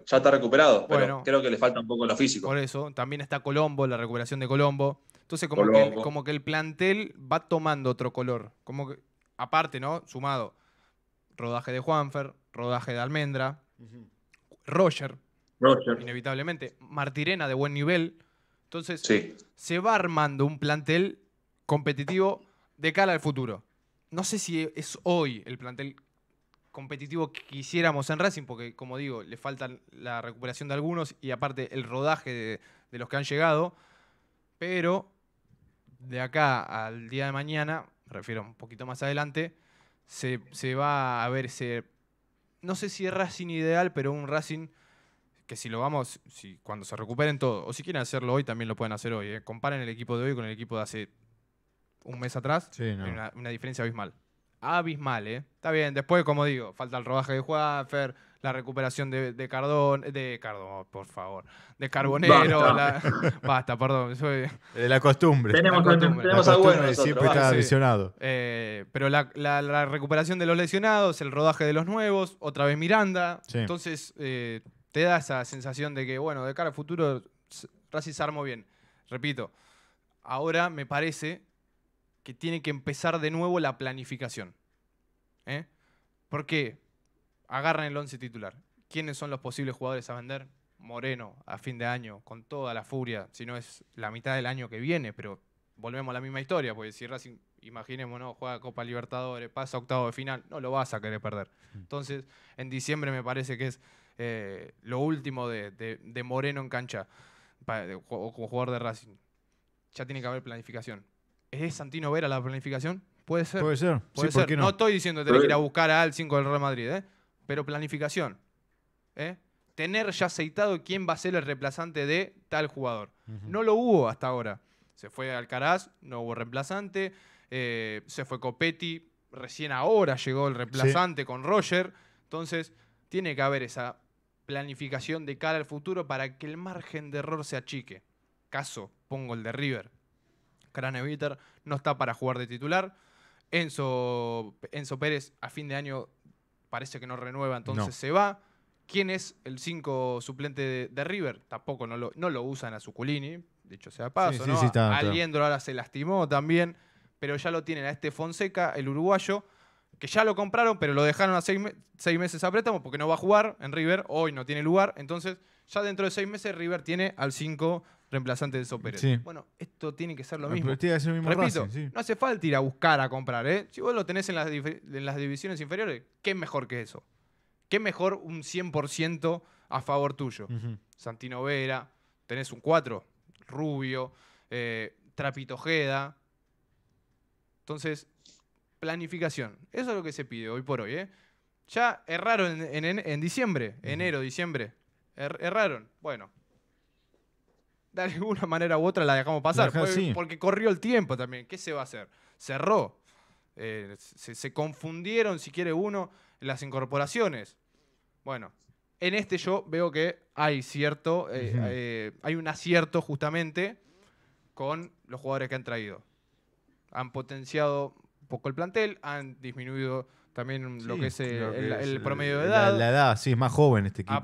ya está recuperado, pero Bueno. creo que le falta un poco lo físico. Por eso, también está Colombo, la recuperación de Colombo. Entonces, como, que, el- como que el plantel va tomando otro color. Como que, aparte, ¿no? Sumado, rodaje de Juanfer, rodaje de Almendra, Roger, Roger. inevitablemente, Martirena de buen nivel. Entonces, Sí. se va armando un plantel competitivo de cara al futuro. No sé si es hoy el plantel competitivo que quisiéramos en Racing, porque como digo, le falta la recuperación de algunos y aparte el rodaje de, de los que han llegado. Pero de acá al día de mañana, me refiero un poquito más adelante, se, se va a ver ese, no sé si es Racing ideal, pero un Racing que si lo vamos, si cuando se recuperen todo, o si quieren hacerlo hoy, también lo pueden hacer hoy. ¿eh? Comparen el equipo de hoy con el equipo de hace un mes atrás. Sí, no. Hay una, una diferencia abismal. Abismal, ¿eh? Está bien, después, como digo, falta el rodaje de Juanfer, la recuperación de, de Cardón, de Cardón, por favor, de Carbonero, Basta. la- basta, perdón, soy- De la costumbre. Tenemos, La costumbre. tenemos la a costumbre bueno de nosotros, siempre va. está sí. lesionado. Eh, pero la, la- la recuperación de los lesionados, el rodaje de los nuevos, otra vez Miranda. Sí. Entonces, eh, te da esa sensación de que, bueno, de cara al futuro, Racing se armó bien. Repito, ahora me parece que tiene que empezar de nuevo la planificación. ¿Eh? ¿Por qué? Agarran el 11 titular. ¿Quiénes son los posibles jugadores a vender? Moreno, a fin de año, con toda la furia, si no es la mitad del año que viene, pero volvemos a la misma historia, porque si Racing, imaginemos, ¿no? juega Copa Libertadores, pasa octavo de final, no lo vas a querer perder. Entonces, en diciembre me parece que es eh, lo último de, de- de Moreno en cancha o como jugador de Racing. Ya tiene que haber planificación. ¿Es Santino Vera la planificación? Puede ser. Puede ser. Puede sí, ¿por ser. qué no? no? estoy diciendo que tenés que ir a buscar al 5 del Real Madrid, ¿eh? Pero planificación. ¿eh? Tener ya aceitado quién va a ser el reemplazante de tal jugador. No lo hubo hasta ahora. Se fue Alcaraz, no hubo reemplazante. eh, se fue Copetti, recién ahora llegó el reemplazante con Roger. Entonces, tiene que haber esa planificación de cara al futuro para que el margen de error se achique. Caso, pongo el de River. Craneviter no está para jugar de titular. Enzo, Enzo Pérez a fin de año parece que no renueva, entonces No. se va. ¿Quién es el 5 suplente de, de River? Tampoco no lo, no lo usan a Zuculini, dicho sea paso, sí, ¿no? sí, está. Aliendro ahora se lastimó también, pero ya lo tienen a este Fonseca, el uruguayo, que ya lo compraron, pero lo dejaron a seis, me- seis meses a préstamo porque no va a jugar en River, hoy no tiene lugar, entonces ya dentro de seis meses River tiene al 5 reemplazante de Enzo Pérez. Sí. Bueno, esto tiene que ser lo Ah, mismo. pero tiene que ser el mismo Repito, Racing, sí. no hace falta ir a buscar a comprar, ¿eh? Si vos lo tenés en las, dife- en las divisiones inferiores, ¿qué mejor que eso? ¿Qué mejor un 100% a favor tuyo? Santino Vera, tenés un 4, Rubio, eh, Trapito Ojeda. Entonces, planificación. Eso es lo que se pide hoy por hoy, ¿eh? Ya erraron en, en- en diciembre, enero, diciembre. Er- erraron. Bueno. De alguna manera u otra la dejamos pasar. Sí. Porque corrió el tiempo también. ¿Qué se va a hacer? Cerró. Eh, se, se confundieron, si quiere uno, las incorporaciones. Bueno, en este yo veo que hay cierto, eh, eh, hay un acierto justamente con los jugadores que han traído. han potenciado poco el plantel, han disminuido también lo que es el, lo que el- es el promedio de edad. La, edad, sí, es más joven este equipo.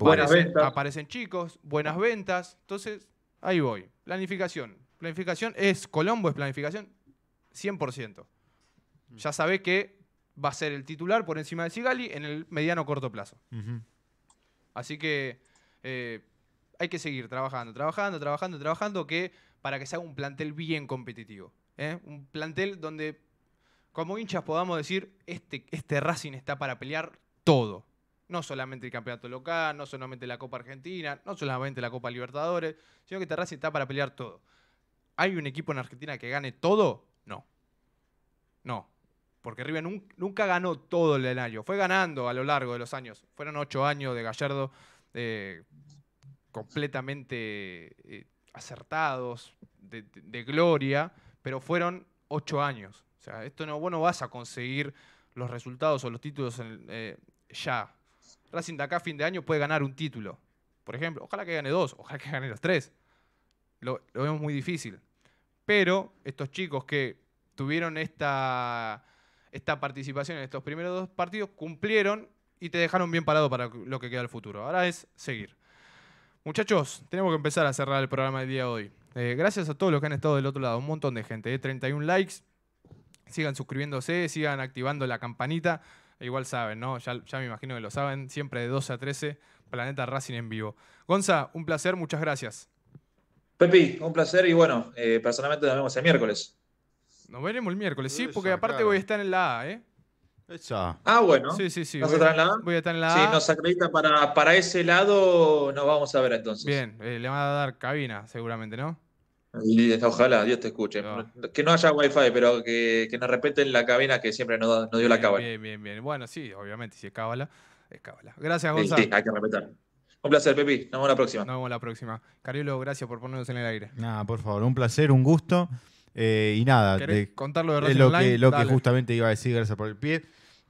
Aparecen, chicos, buenas ventas. Entonces, ahí voy. Planificación. Planificación es, Colombo es planificación 100%. Ya sabe que va a ser el titular por encima de Sigali en el mediano corto plazo. Así que eh, hay que seguir trabajando, trabajando, trabajando, trabajando, que para que se haga un plantel bien competitivo. ¿eh? Un plantel donde, como hinchas, podamos decir, este, este Racing está para pelear todo. No solamente el campeonato local, no solamente la Copa Argentina, no solamente la Copa Libertadores, sino que este Racing está para pelear todo. ¿Hay un equipo en Argentina que gane todo? No. No. Porque River nun- nunca ganó todo el escenario. Fue ganando a lo largo de los años. Fueron ocho años de Gallardo eh, completamente eh, acertados, de gloria, pero fueron ocho años. O sea, esto no, vos no vas a conseguir los resultados o los títulos eh, ya. Racing de acá a fin de año puede ganar un título. Por ejemplo, ojalá que gane dos, ojalá que gane los tres. Lo, vemos muy difícil. Pero estos chicos que tuvieron esta, esta participación en estos primeros dos partidos cumplieron y te dejaron bien parado para lo que queda del futuro. Ahora es seguir. Muchachos, tenemos que empezar a cerrar el programa del día de hoy. Eh, gracias a todos los que han estado del otro lado, un montón de gente, eh, 31 likes. Sigan suscribiéndose, sigan activando la campanita. E Igual saben, ¿no? Ya, ya me imagino que lo saben. Siempre de 12 a 13, Planeta Racing en vivo. Gonza, un placer, muchas gracias. Pepi, un placer y bueno, eh, personalmente nos vemos el miércoles. Nos veremos el miércoles, sí, porque aparte claro. voy a estar en la A, ¿eh? Esa. Ah, bueno. Sí, sí, sí. ¿Vas a estar en la A? voy a estar en la Si A. nos acredita para, para ese lado, nos vamos a ver entonces. Bien, eh, le van a dar cabina, seguramente, ¿no? Y ojalá, Dios te escuche. No. Que no haya wifi, pero que, que nos respeten la cabina que siempre nos, nos dio la cábala. Bien, bien, bien. Bueno, sí, obviamente, si es cábala, es cábala. Gracias, Sí, Gonza. sí, hay que respetar. Un placer, Pepi. Nos vemos la próxima. Nos vemos la próxima. Cariolo, gracias por ponernos en el aire. Nada, por favor, un placer, un gusto. Eh, y nada, ¿Querés de- contar lo de es Racing lo, Online? que, lo que justamente iba a decir, gracias por el pie.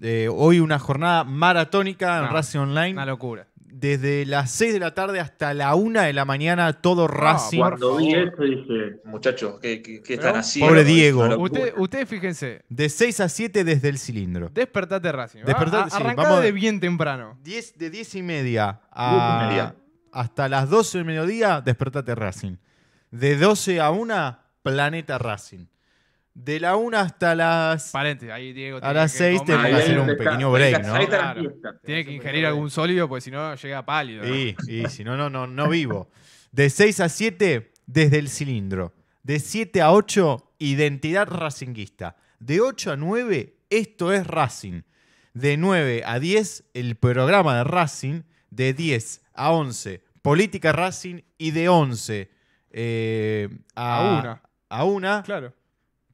Eh, hoy una jornada maratónica en Racing Online. Una locura. Desde las 6 de la tarde hasta la 1 de la mañana, todo Racing. por Cuando vi esto dije, muchachos, ¿qué, qué- qué están haciendo? pobre Es Diego. locura. Usted- ustedes fíjense, De 6 a 7 desde el cilindro. despertate Racing. Despertate, A- sí, vamos- de bien temprano. 10, de 10 y media, a, Diez y media. hasta las 12 del mediodía, despertate Racing. De 12 a 1, Planeta Racing. De la 1 hasta las. Paréntesis, ahí Diego. A tiene las que seis comer. tenemos que hacer un está, pequeño break, ¿no? ahí está la Claro. Tiene que ingerir algún sólido, porque si no llega pálido. ¿no? Y, y si no, no, no, no vivo. De 6 a 7, desde el cilindro. De 7 a 8, identidad racinguista. De 8 a 9, esto es Racing. De 9 a 10, el programa de Racing. De 10 a 11, política Racing. Y de 11 eh, a, A una. A una, Claro.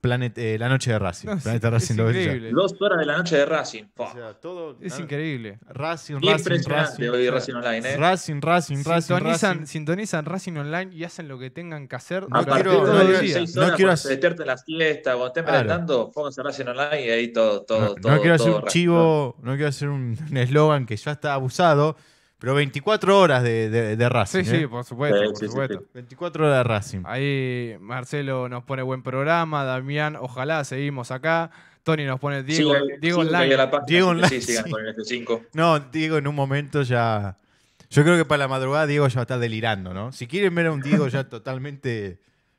Planet- eh, la noche de Racing. No, Planeta Racing lo increíble. Dos horas de la noche de Racing. O Fua. sea, todo. Es increíble. Racing, Racing, impresionante Racing. hoy Racing Online, ¿eh? Racing, Racing, Racing, Sintonizan, Racing. sintonizan Racing Online y hacen lo que tengan que hacer No A durante partir quiero- de no las día. 16 no horas, quiero hacer- se despierten la siesta, cuando estén Claro. merendando, pónganse Racing Online y ahí todo, todo, no, todo. no quiero hacer todo un chivo, no quiero hacer un eslogan que ya está abusado, pero 24 horas de, de- de Racing. Sí, sí, ¿eh? por supuesto, Sí, por sí, supuesto. sí. 24 horas de Racing. Ahí Marcelo nos pone buen programa, Damián, ojalá seguimos acá. Tony nos pone Diego, Diego Online. página, Diego Online, Sí, sigan sí. con el F5. No, Diego, en un momento ya. Yo creo que para la madrugada Diego ya va a estar delirando, ¿no? Si quieren ver a un Diego ya totalmente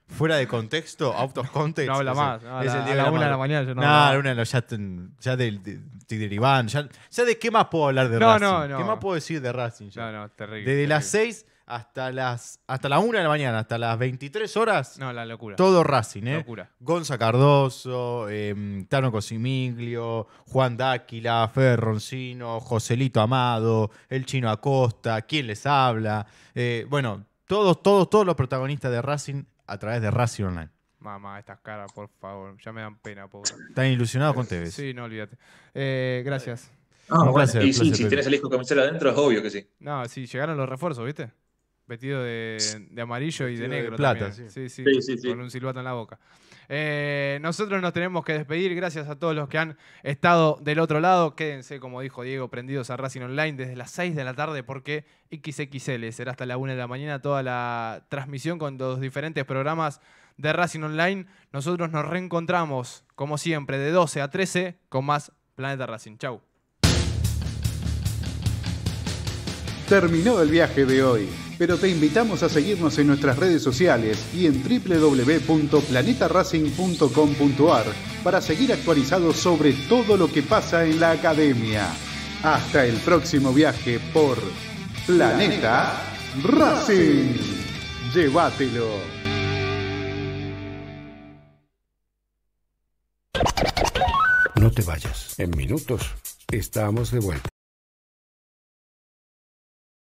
fuera de contexto, out of context. No habla más, no, a es la- el a Diego la de una de la mañana ya no No, a la una de la- ya, ten- ya del, de, de derivando. Ya, ya de qué más puedo hablar de No, Racing. no, no. ¿Qué más puedo decir de Racing? ya? No, no, terrible. Desde las terrible. 6 hasta las hasta la 1 de la mañana, hasta las 23 horas, No, la locura. todo Racing, ¿eh? Locura. Gonza Cardoso, eh, Tano Cosimiglio, Juan Dáquila, Fede Roncino, Joselito Amado, el Chino Acosta, ¿quién les habla? Eh, bueno, todos, todos, todos los protagonistas de Racing a través de Racing Online. Mamá, estas caras, por favor. Ya me dan pena, pobre. Están ilusionados con TV. Sí, no olvídate. Eh, gracias. Ah, bueno, placer, y sí, placer, si tienes el hijo camisero adentro, es obvio que sí. No, sí, llegaron los refuerzos, ¿viste? Vestido de, de amarillo y de Vestido de negro. plata, también. sí. Sí, sí, Sí, sí, sí. Con un silbato en la boca. Eh, nosotros nos tenemos que despedir. Gracias a todos los que han estado del otro lado. Quédense, como dijo Diego, prendidos a Racing Online desde las 6 de la tarde porque XXL será hasta la 1 de la mañana toda la transmisión con los diferentes programas de Racing Online. Nosotros nos reencontramos, como siempre, de 12 a 13 con más Planeta Racing. Chau. Terminó el viaje de hoy, pero te invitamos a seguirnos en nuestras redes sociales y en www.planetaracing.com.ar para seguir actualizados sobre todo lo que pasa en la academia. Hasta el próximo viaje por Planeta Racing. Llévatelo. No te vayas. En minutos estamos de vuelta.